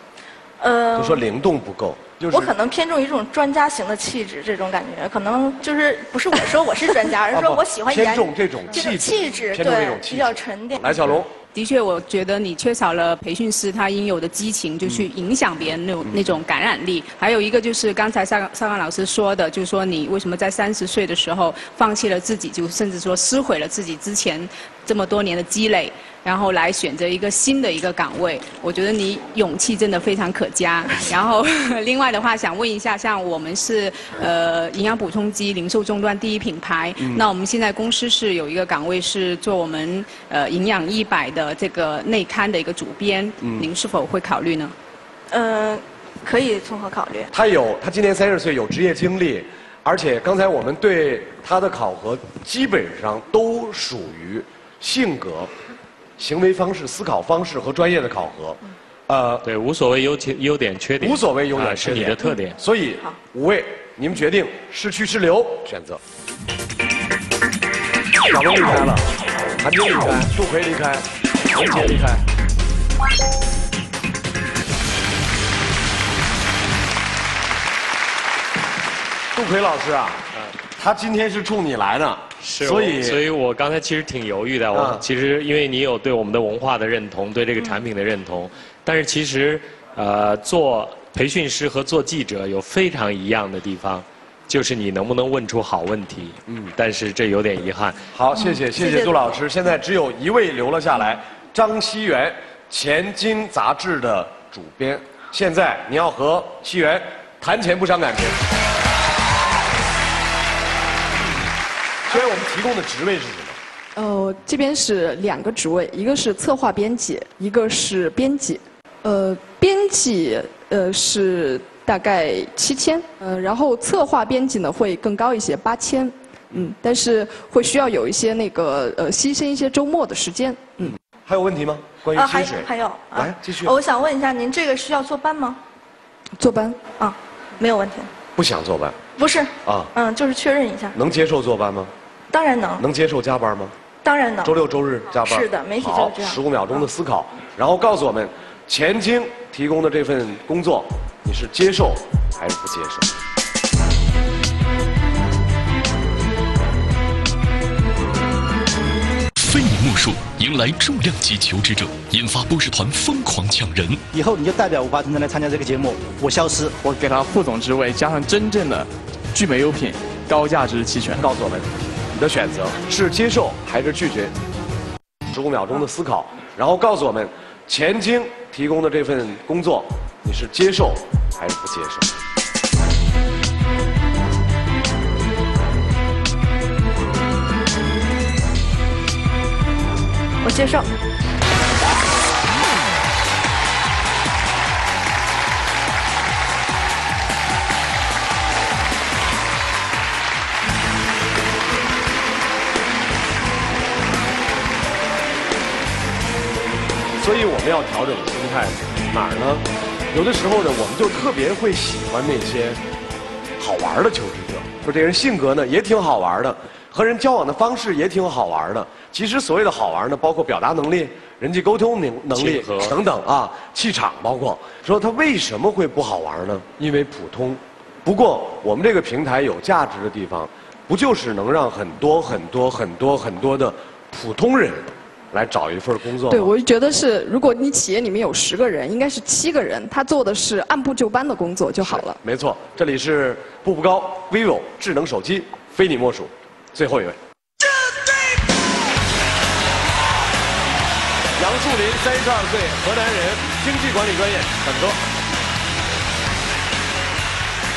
呃，就说灵动不够，就是我可能偏重于一种专家型的气质，这种感觉，可能就是不是我说我是 <laughs> 专家，而是说我喜欢偏重这种气质，对，比较沉淀。来，小龙。的确，我觉得你缺少了培训师他应有的激情，就去影响别人那种那种感染力。还有一个就是刚才上上刚老师说的，就是说你为什么在三十岁的时候放弃了自己，就甚至说撕毁了自己之前这么多年的积累，然后来选择一个新的一个岗位？我觉得你勇气真的非常可嘉。<laughs> 然后另外的话，想问一下，像我们是呃营养补充机零售终端第一品牌，那我们现在公司是有一个岗位是做我们呃营养一百的。呃，这个内刊的一个主编，您是否会考虑呢？嗯，可以综合考虑。他有，他今年三十岁，有职业经历，而且刚才我们对他的考核基本上都属于性格、行为方式、思考方式和专业的考核。呃，对，无所谓优缺优点缺点，无所谓优点是你的特点。所以五位，你们决定是去是留，选择。小龙离开了，韩晶离开，杜奎离开。文杰离开。杜奎老师啊，他今天是冲你来的，所以，所以我刚才其实挺犹豫的。我其实因为你有对我们的文化的认同，对这个产品的认同，但是其实，呃，做培训师和做记者有非常一样的地方，就是你能不能问出好问题。嗯，但是这有点遗憾。好，谢谢谢谢杜老师。现在只有一位留了下来。张熙元，《前金》杂志的主编。现在你要和熙元谈钱不伤感情。我们提供的职位是什么？呃，这边是两个职位，一个是策划编辑，一个是编辑。呃，编辑呃是大概七千，呃，然后策划编辑呢会更高一些，八千，嗯，但是会需要有一些那个呃牺牲一些周末的时间，嗯。还有问题吗？关于啊，还薪水？还有，啊来继续。我想问一下，您这个需要坐班吗？坐班啊，没有问题。不想坐班不是，啊？嗯，就是确认一下。能接受坐班吗？当然能，能接受加班吗？当然能。周六周日加班？是的媒体就是这样十五秒钟的思考，然后告诉我们，钱晶提供的这份工作，你是接受还是不接受？非你莫属，迎来重量级求职者，引发波士团疯狂抢人。以后你就代表五八同城来参加这个节目，我消失。我给他副总职位，加上真正的聚美优品、高价值期权。告诉我们，你的选择是接受还是拒绝？十五秒钟的思考，然后告诉我们，钱晶提供的这份工作，你是接受还是不接受？我接受。所以我们要调整心态，哪儿呢？有的时候呢，我们就特别会喜欢那些好玩的求职者，说这人性格呢也挺好玩的，和人交往的方式也挺好玩的。其实所谓的好玩呢，包括表达能力、人际沟通能能力等等啊，气场包括。说他为什么会不好玩呢？因为普通。不过我们这个平台有价值的地方，不就是能让很多很多很多很多的普通人来找一份工作？对，我就觉得是，如果你企业里面有十个人，应该是七个人，他做的是按部就班的工作就好了。没错，这里是步步高 vivo 智能手机，非你莫属。最后一位，杨树林，三十二岁，河南人，经济管理专业本科。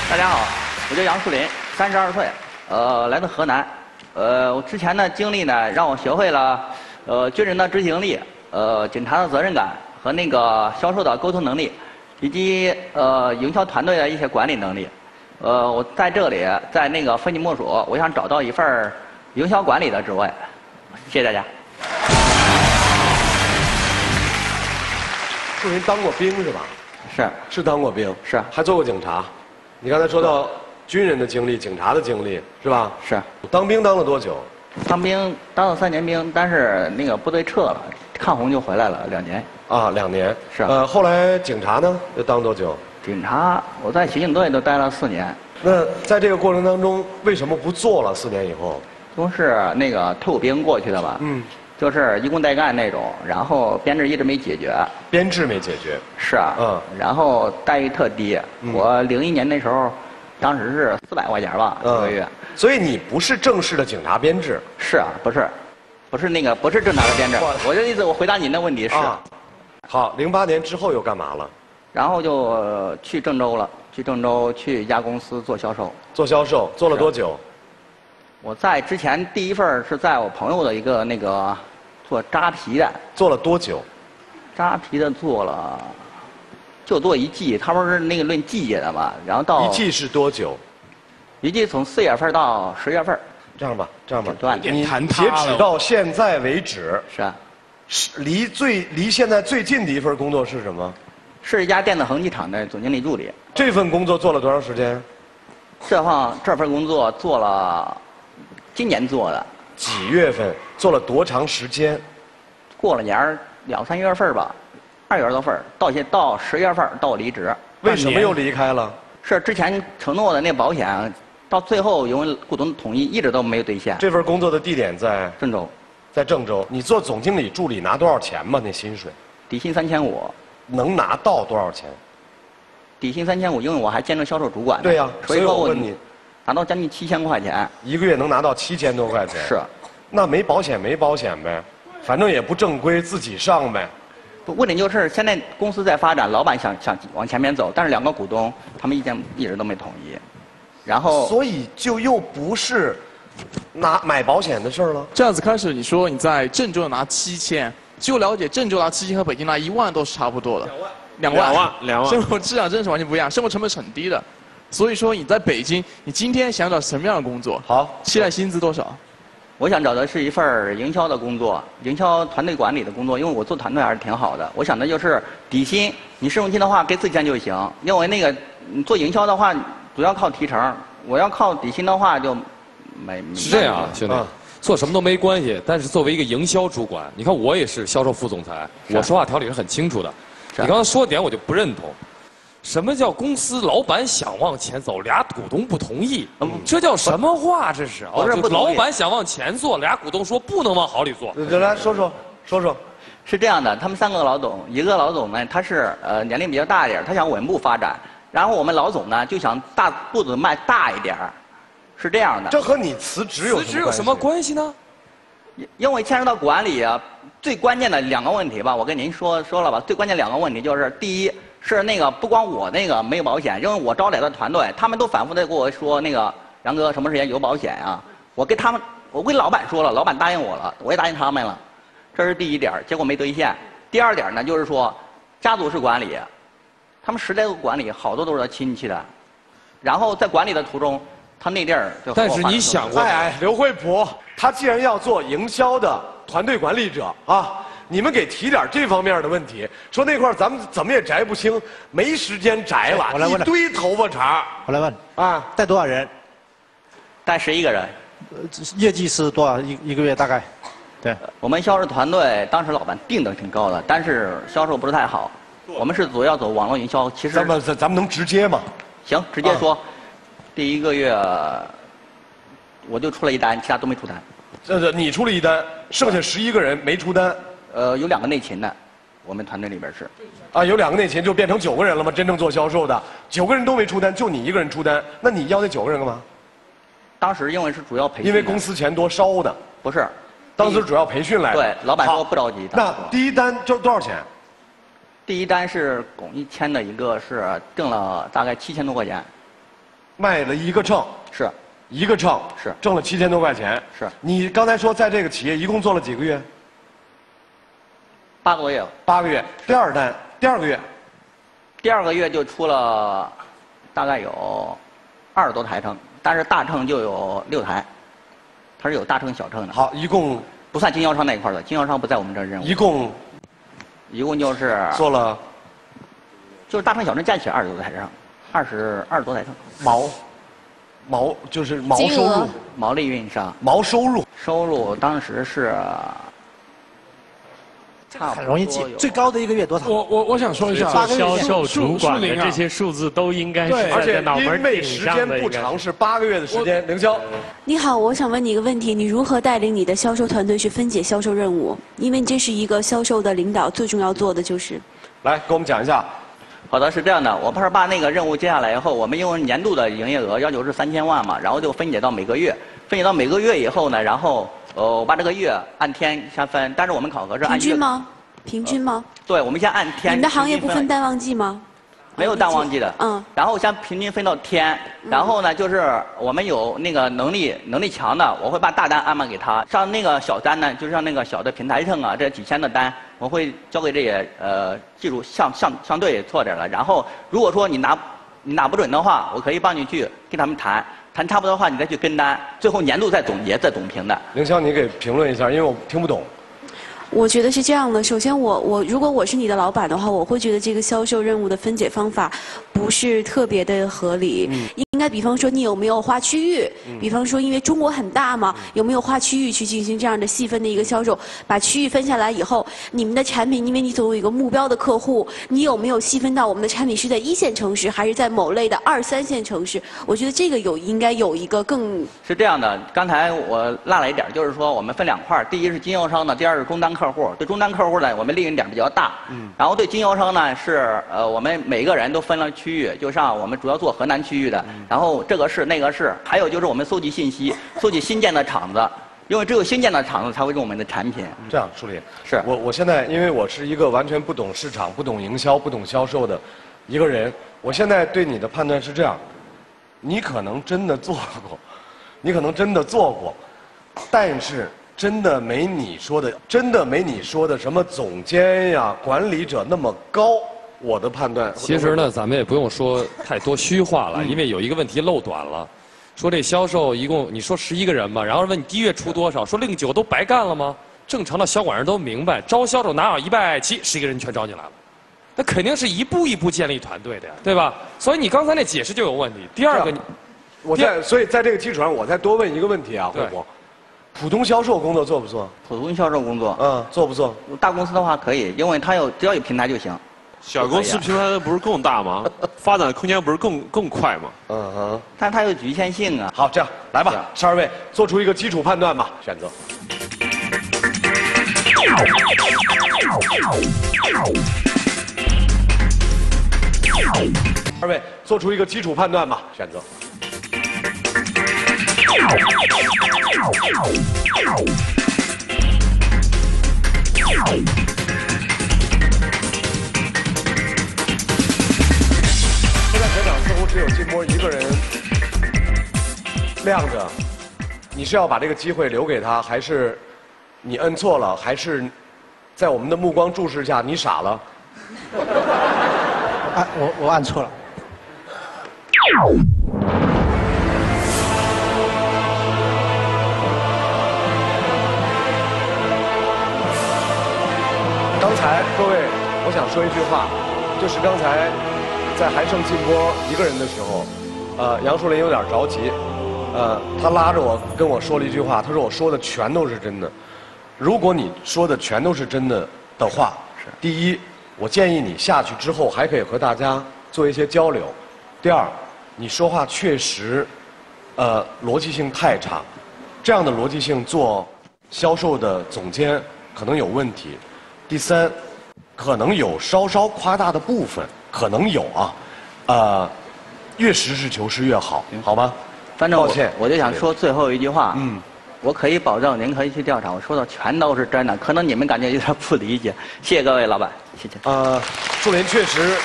大家好，我叫杨树林，三十二岁，呃，来自河南。呃，我之前的经历呢，让我学会了呃军人的执行力，呃警察的责任感和那个销售的沟通能力，以及呃营销团队的一些管理能力。呃，我在这里，在那个非你莫属，我想找到一份儿营销管理的职位。谢谢大家。是您当过兵是吧？是。是当过兵。是。还做过警察。你刚才说到军人的经历、警察的经历是吧？是。当兵当了多久？当兵当了三年兵，但是那个部队撤了，抗洪就回来了，两年。啊，两年。是。呃，后来警察呢，又当多久？警察，我在刑警队都待了四年。那在这个过程当中，为什么不做了？四年以后。都是那个退伍兵过去的吧？嗯。就是一工带干那种，然后编制一直没解决。编制没解决。是啊。嗯。然后待遇特低，我零一年那时候，当时是四百块钱吧一个月。所以你不是正式的警察编制。是啊，不是，不是那个不是正常的编制。我的意思，我回答您的问题是。好，零八年之后又干嘛了？然后就呃去郑州了，去郑州去一家公司做销售。做销售做了多久？我在之前第一份是在我朋友的一个那个做扎皮的。做了多久？扎皮的做了，就做一季，他不是那个论季节的嘛，然后到一季是多久？一季从四月份到十月份。这样吧，这样吧，断你截止到现在为止，是啊，是离最离现在最近的一份工作是什么？是一家电子恒基厂的总经理助理。这份工作做了多长时间？这份这份工作做了，今年做的。几月份？做了多长时间？过了年儿两三月份吧，二月多份儿到现到十月份儿到我离职。为什么又离开了？是之前承诺的那保险，到最后因为股东统一，一直都没有兑现。这份工作的地点在郑州，在郑州。你做总经理助理拿多少钱嘛？那薪水？底薪三千五。能拿到多少钱？底薪三千五，因为我还兼着销售主管。对呀、所以说我所以我问你，拿到将近七千块钱。一个月能拿到七千多块钱？是。那没保险没保险呗，反正也不正规，自己上呗，问题就是现在公司在发展，老板想想往前面走，但是两个股东他们意见一直都没统一，然后所以就又不是拿买保险的事儿了。这样子开始，你说你在郑州拿七千，据我了解，郑州拿七千和北京拿一万都是差不多的。两万。两万两万生活质量真是完全不一样，生活成本是很低的。所以说你在北京，你今天想找什么样的工作？好，期待薪资多少？我想找的是一份儿营销的工作，营销团队管理的工作，因为我做团队还是挺好的。我想的就是底薪，你试用期的话给四千就行，因为那个你做营销的话主要靠提成，我要靠底薪的话就没。是这样啊，兄弟，做什么都没关系，但是作为一个营销主管，你看我也是销售副总裁，我说话条理是很清楚的。你刚才说的点我就不认同。什么叫公司老板想往前走，俩股东不同意？这叫什么话？这是啊，就不是老板想往前做，俩股东说不能往好里做。来说说说说。是这样的，他们三个老总，一个老总呢，他是呃年龄比较大一点，他想稳步发展，然后我们老总呢就想大步子迈大一点儿是这样的。这和你辞职有辞职有什么关系呢？因为牵扯到管理啊，最关键的两个问题吧，我跟您说说了吧。最关键两个问题就是，第一是那个不光我那个没有保险，因为我招来的团队，他们都反复的跟我说那个杨哥什么时间有保险啊？我跟他们，我跟老板说了，老板答应我了，我也答应他们了，这是第一点，结果没兑现。第二点呢，就是说家族式管理，他们十来个管理好多都是他亲戚的，然后在管理的途中，他那地儿就和我发生冲突哎哎，刘惠普，他既然要做营销的团队管理者啊，你们给提点这方面的问题。说那块咱们怎么也摘不清，没时间摘了，我来问一堆头发茬。我来问啊，带多少人？带十一个人。呃，业绩是多少一一个月大概？对，我们销售团队当时老板定的挺高的，但是销售不是太好。我们是主要走网络营销，其实咱们咱咱们能直接吗？行，直接说，第一个月我就出了一单，其他都没出单。这这你出了一单，剩下十一个人没出单。呃，有两个内勤的，我们团队里边是。啊，有两个内勤就变成九个人了吗？真正做销售的九个人都没出单，就你一个人出单，那你要那九个人干嘛？当时因为是主要培训。因为公司钱多烧的。不是，当时主要培训来的。对，老板说不着急。那第一单就多少钱？第一单是巩一千的一个是挣了大概七千多块钱。卖了一个秤。是。一个秤。是。挣了七千多块钱。是。你刚才说在这个企业一共做了几个月？八个月。八个月。第二单，第二个月。第二个月就出了大概有二十多台秤，但是大秤就有六台，它是有大秤小秤的。好，一共不算经销商那一块儿的，经销商不在我们这儿任务。一共一共就是做了，就是大秤小秤加起来二十多台秤，二十二十多台秤。毛毛就是毛收入，毛利运上。毛收入。收入当时是差很容易记，最高的一个月多少？我我我想说一下，八个月销售主管的这些数字都应该是对在在脑门因为顶时间上的一个。不长，是八个月的时间。凌霄，你好，我想问你一个问题：你如何带领你的销售团队去分解销售任务？因为这是一个销售的领导最重要做的就是。来给我们讲一下。好的，是这样的，我不是把那个任务接下来以后，我们因为年度的营业额要求是三千万嘛，然后就分解到每个月，分解到每个月以后呢，然后呃，我把这个月按天先分，但是我们考核是按均？吗？平均吗？对，我们先按天。你们的行业不分淡旺季吗？没有淡旺季的。嗯。然后先平均分到天，然后呢，就是我们有那个能力能力强的，我会把大单安排给他。像那个小单呢，就像那个小的平台上啊，这几千的单，我会交给这些呃技术相相相对错点了。然后如果说你拿你拿不准的话，我可以帮你去跟他们谈，谈差不多的话，你再去跟单，最后年度再总结再总评的。凌霄，你给评论一下，因为我听不懂。我觉得是这样的。首先我，我如果我是你的老板的话，我会觉得这个销售任务的分解方法不是特别的合理。应该比方说，你有没有划区域？比方说，因为中国很大嘛，有没有划区域去进行这样的细分的一个销售？把区域分下来以后，你们的产品，因为你总有一个目标的客户，你有没有细分到我们的产品是在一线城市，还是在某类的二三线城市？我觉得这个有应该有一个更是这样的，刚才我落了一点，就是说我们分两块儿，第一是经销商的，第二是终端客户。对终端客户呢，我们利润点比较大。嗯。然后对经销商呢，是呃我们每个人都分了区域，就像我们主要做河南区域的，然后这个是那个是，还有就是我们搜集信息，<laughs> 搜集新建的厂子，因为只有新建的厂子才会用我们的产品。这样，舒林，是我我现在因为我是一个完全不懂市场、不懂营销、不懂销售的一个人，我现在对你的判断是这样：你可能真的做过，你可能真的做过，但是真的没你说的，真的没你说的什么总监呀、管理者那么高。我的判断，其实呢，咱们也不用说太多虚话了，因为有一个问题漏短了。说这销售一共你说十一个人嘛，然后问你第一月出多少，说另九个都白干了吗？正常的销管人都明白，招销售哪有一百七十一个人全招进来了？那肯定是一步一步建立团队的呀，对吧？所以你刚才那解释就有问题。第二个，你我在所以在这个基础上，我再多问一个问题啊，慧博，普通销售工作做不做？普通销售工作，嗯，做不做？大公司的话可以，因为他有只要有平台就行。小公司平台不是更大吗？<laughs> 发展空间不是更更快吗？嗯哼，但它有局限性啊。好，这样来吧，十二位做出一个基础判断吧，选择。二位做出一个基础判断吧，选择。只有金波一个人亮着，你是要把这个机会留给他，还是你摁错了，还是在我们的目光注视下你傻了？按我我按错了。刚才各位，我想说一句话，就是刚才在还剩静波一个人的时候，呃，杨树林有点着急，呃，他拉着我跟我说了一句话，他说我说的全都是真的。如果你说的全都是真的的话，第一，我建议你下去之后还可以和大家做一些交流；第二，你说话确实，呃，逻辑性太差，这样的逻辑性做销售的总监可能有问题。第三，可能有稍稍夸大的部分，可能有啊，呃，越实事求是越好，好吗？反正我抱歉，我就想说最后一句话。嗯。我可以保证，您可以去调查，我说的全都是真的。可能你们感觉有点不理解，<laughs> 谢谢各位老板，谢谢。呃，树林确实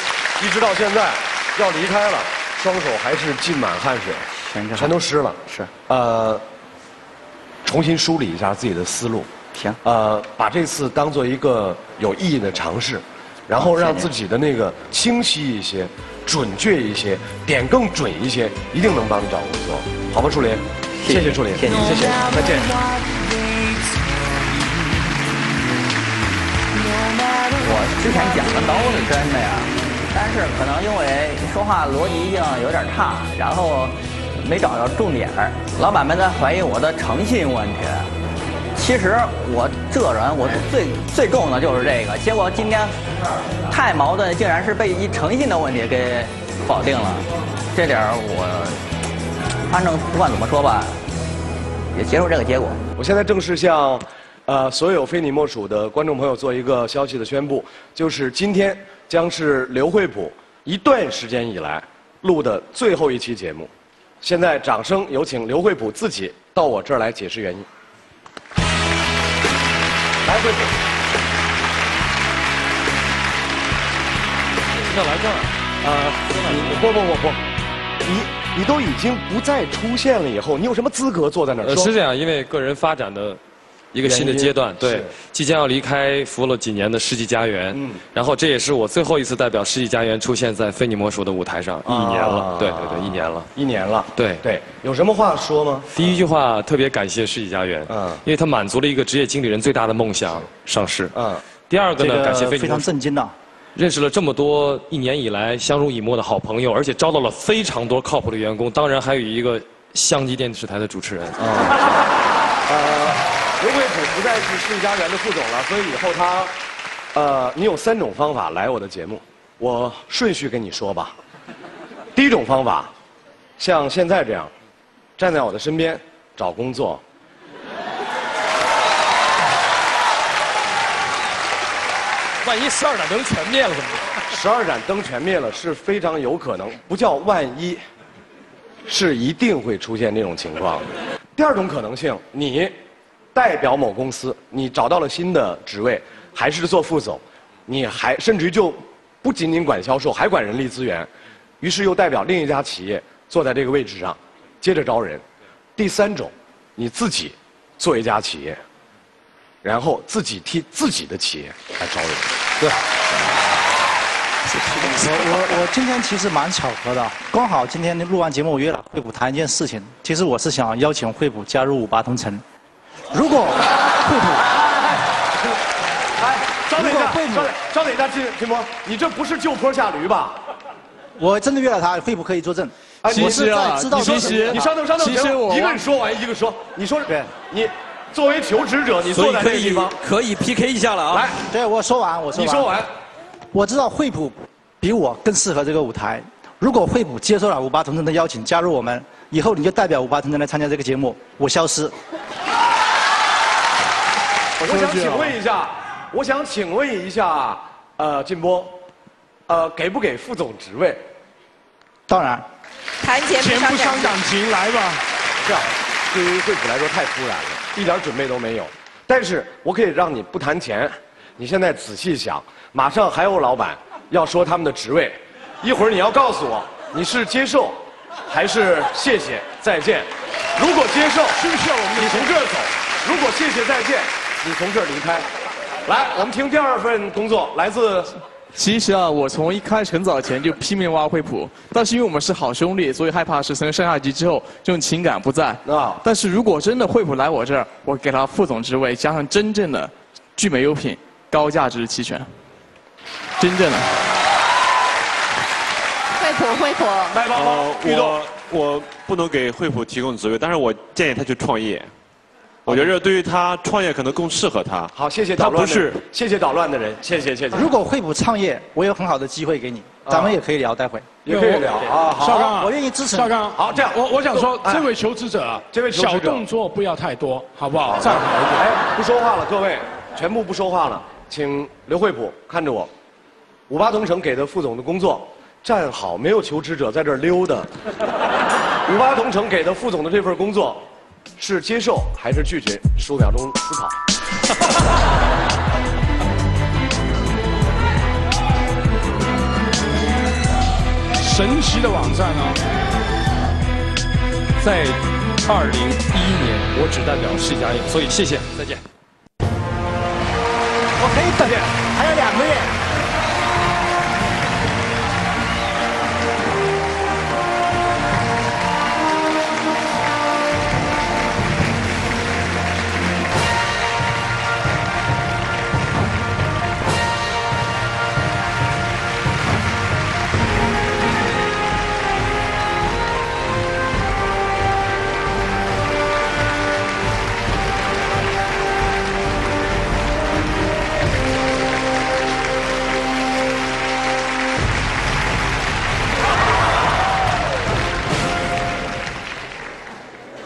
一直到现在要离开了，双手还是浸满汗水，全全都湿了。是。呃，重新梳理一下自己的思路。行。呃，把这次当做一个有意义的尝试，然后让自己的那个清晰一些、准确一些、点更准一些，一定能帮你找工作，好吧，树林？谢谢树林，谢谢，谢谢，再见。我之前讲的都是真的呀，但是可能因为说话逻辑性有点差，然后没找着重点，老板们在怀疑我的诚信问题。其实我这人我最最重的就是这个，结果今天太矛盾，竟然是被一诚信的问题给否定了，这点我反正不管怎么说吧，也接受这个结果。我现在正式向，呃，所有非你莫属的观众朋友做一个消息的宣布，就是今天将是刘惠普一段时间以来录的最后一期节目。现在掌声有请刘惠普自己到我这儿来解释原因。来，回走。要来这儿？呃，你不不不不，你你都已经不再出现了，以后你有什么资格坐在那儿？是这样，因为个人发展的一个新的阶段，对即将要离开服务了几年的世纪佳缘，嗯。然后这也是我最后一次代表世纪佳缘出现在非你莫属的舞台上，一年了。啊，对对对，一年了，一年了，对。对，有什么话说吗？第一句话特别感谢世纪佳缘，嗯，因为它满足了一个职业经理人最大的梦想上市，嗯，第二个呢，感谢非常震惊的。认识了这么多一年以来相濡以沫的好朋友，而且招到了非常多靠谱的员工，当然还有一个相机电视台的主持人。<laughs> 呃，刘惠普不再是世纪佳缘的副总了，所以以后他，呃，你有三种方法来我的节目，我顺序跟你说吧。第一种方法，像现在这样，站在我的身边找工作。万一十二盏灯全灭了怎么办？十二盏灯全灭了是非常有可能，不叫万一，是一定会出现这种情况。第二种可能性，你代表某公司，你找到了新的职位，还是做副总，你还甚至于就不仅仅管销售，还管人力资源，于是又代表另一家企业坐在这个位置上，接着招人。第三种，你自己做一家企业，然后自己替自己的企业来招人。对。我我我今天其实蛮巧合的，刚好今天录完节目，我约了惠普谈一件事情。其实我是想邀请惠普加入五八同城。如果惠普，哎，稍等一下，稍等，稍等一下，金金波，你这不是就坡下驴吧？我真的约了他，惠普可以作证。其实啊，其实你稍等稍等，其实我一个人说完一个说，你说对，你作为求职者，你坐在这个地方可以 PK 一下了啊！来，对我说完，我说完。你说完，我知道惠普比我更适合这个舞台。如果惠普接受了五八同城的邀请，加入我们，以后你就代表五八同城来参加这个节目，我消失。我想请问一下，我想请问一下，呃，金波，呃，给不给副总职位？当然。谈钱不伤感情，来吧。这样，对于惠普来说太突然了，一点准备都没有。但是我可以让你不谈钱，你现在仔细想，马上还有老板要说他们的职位，一会儿你要告诉我，你是接受，还是谢谢再见？如果接受，需不需要我们？你从这儿走。如果谢谢再见，你从这儿离开。来，我们听第二份工作，来自。其实啊，我从一开始很早前就拼命挖惠普，但是因为我们是好兄弟，所以害怕是从上下级之后这种情感不在。啊！但是如果真的惠普来我这儿，我给他副总职位，加上真正的聚美优品、高价值期权，真正的。惠普，惠普。卖包包，我我不能给惠普提供职位，但是我建议他去创业。我觉得对于他创业可能更适合他。好，谢谢捣乱的人。谢谢捣乱的人，谢谢谢谢。如果惠普创业，我有很好的机会给你，咱们也可以聊，待会也可以聊啊。邵刚，我愿意支持。邵刚，好，这样我我想说，这位求职者啊，这位小动作不要太多，好不好？站好一点。哎，不说话了，各位，全部不说话了，请刘惠普看着我。五八同城给的副总的工作，站好，没有求职者在这儿溜达。五八同城给的副总的这份工作。是接受还是拒绝？十五秒钟思考。神奇的网站呢，在二零一一年，我只代表世嘉所以谢谢，再见。我可以等，还有两个月。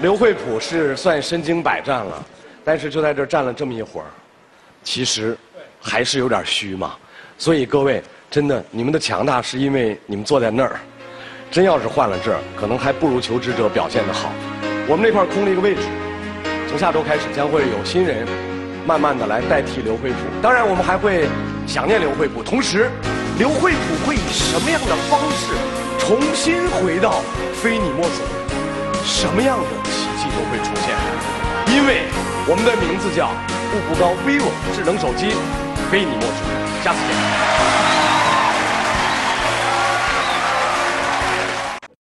刘惠普是算身经百战了，但是就在这站了这么一会儿，其实还是有点虚嘛。所以各位，真的，你们的强大是因为你们坐在那儿。真要是换了这儿，可能还不如求职者表现的好。我们那块空了一个位置，从下周开始将会有新人慢慢的来代替刘惠普。当然，我们还会想念刘惠普，同时，刘惠普会以什么样的方式重新回到非你莫属？什么样的奇迹？都会出现，因为我们的名字叫步步高 vivo 智能手机，非你莫属。下次见。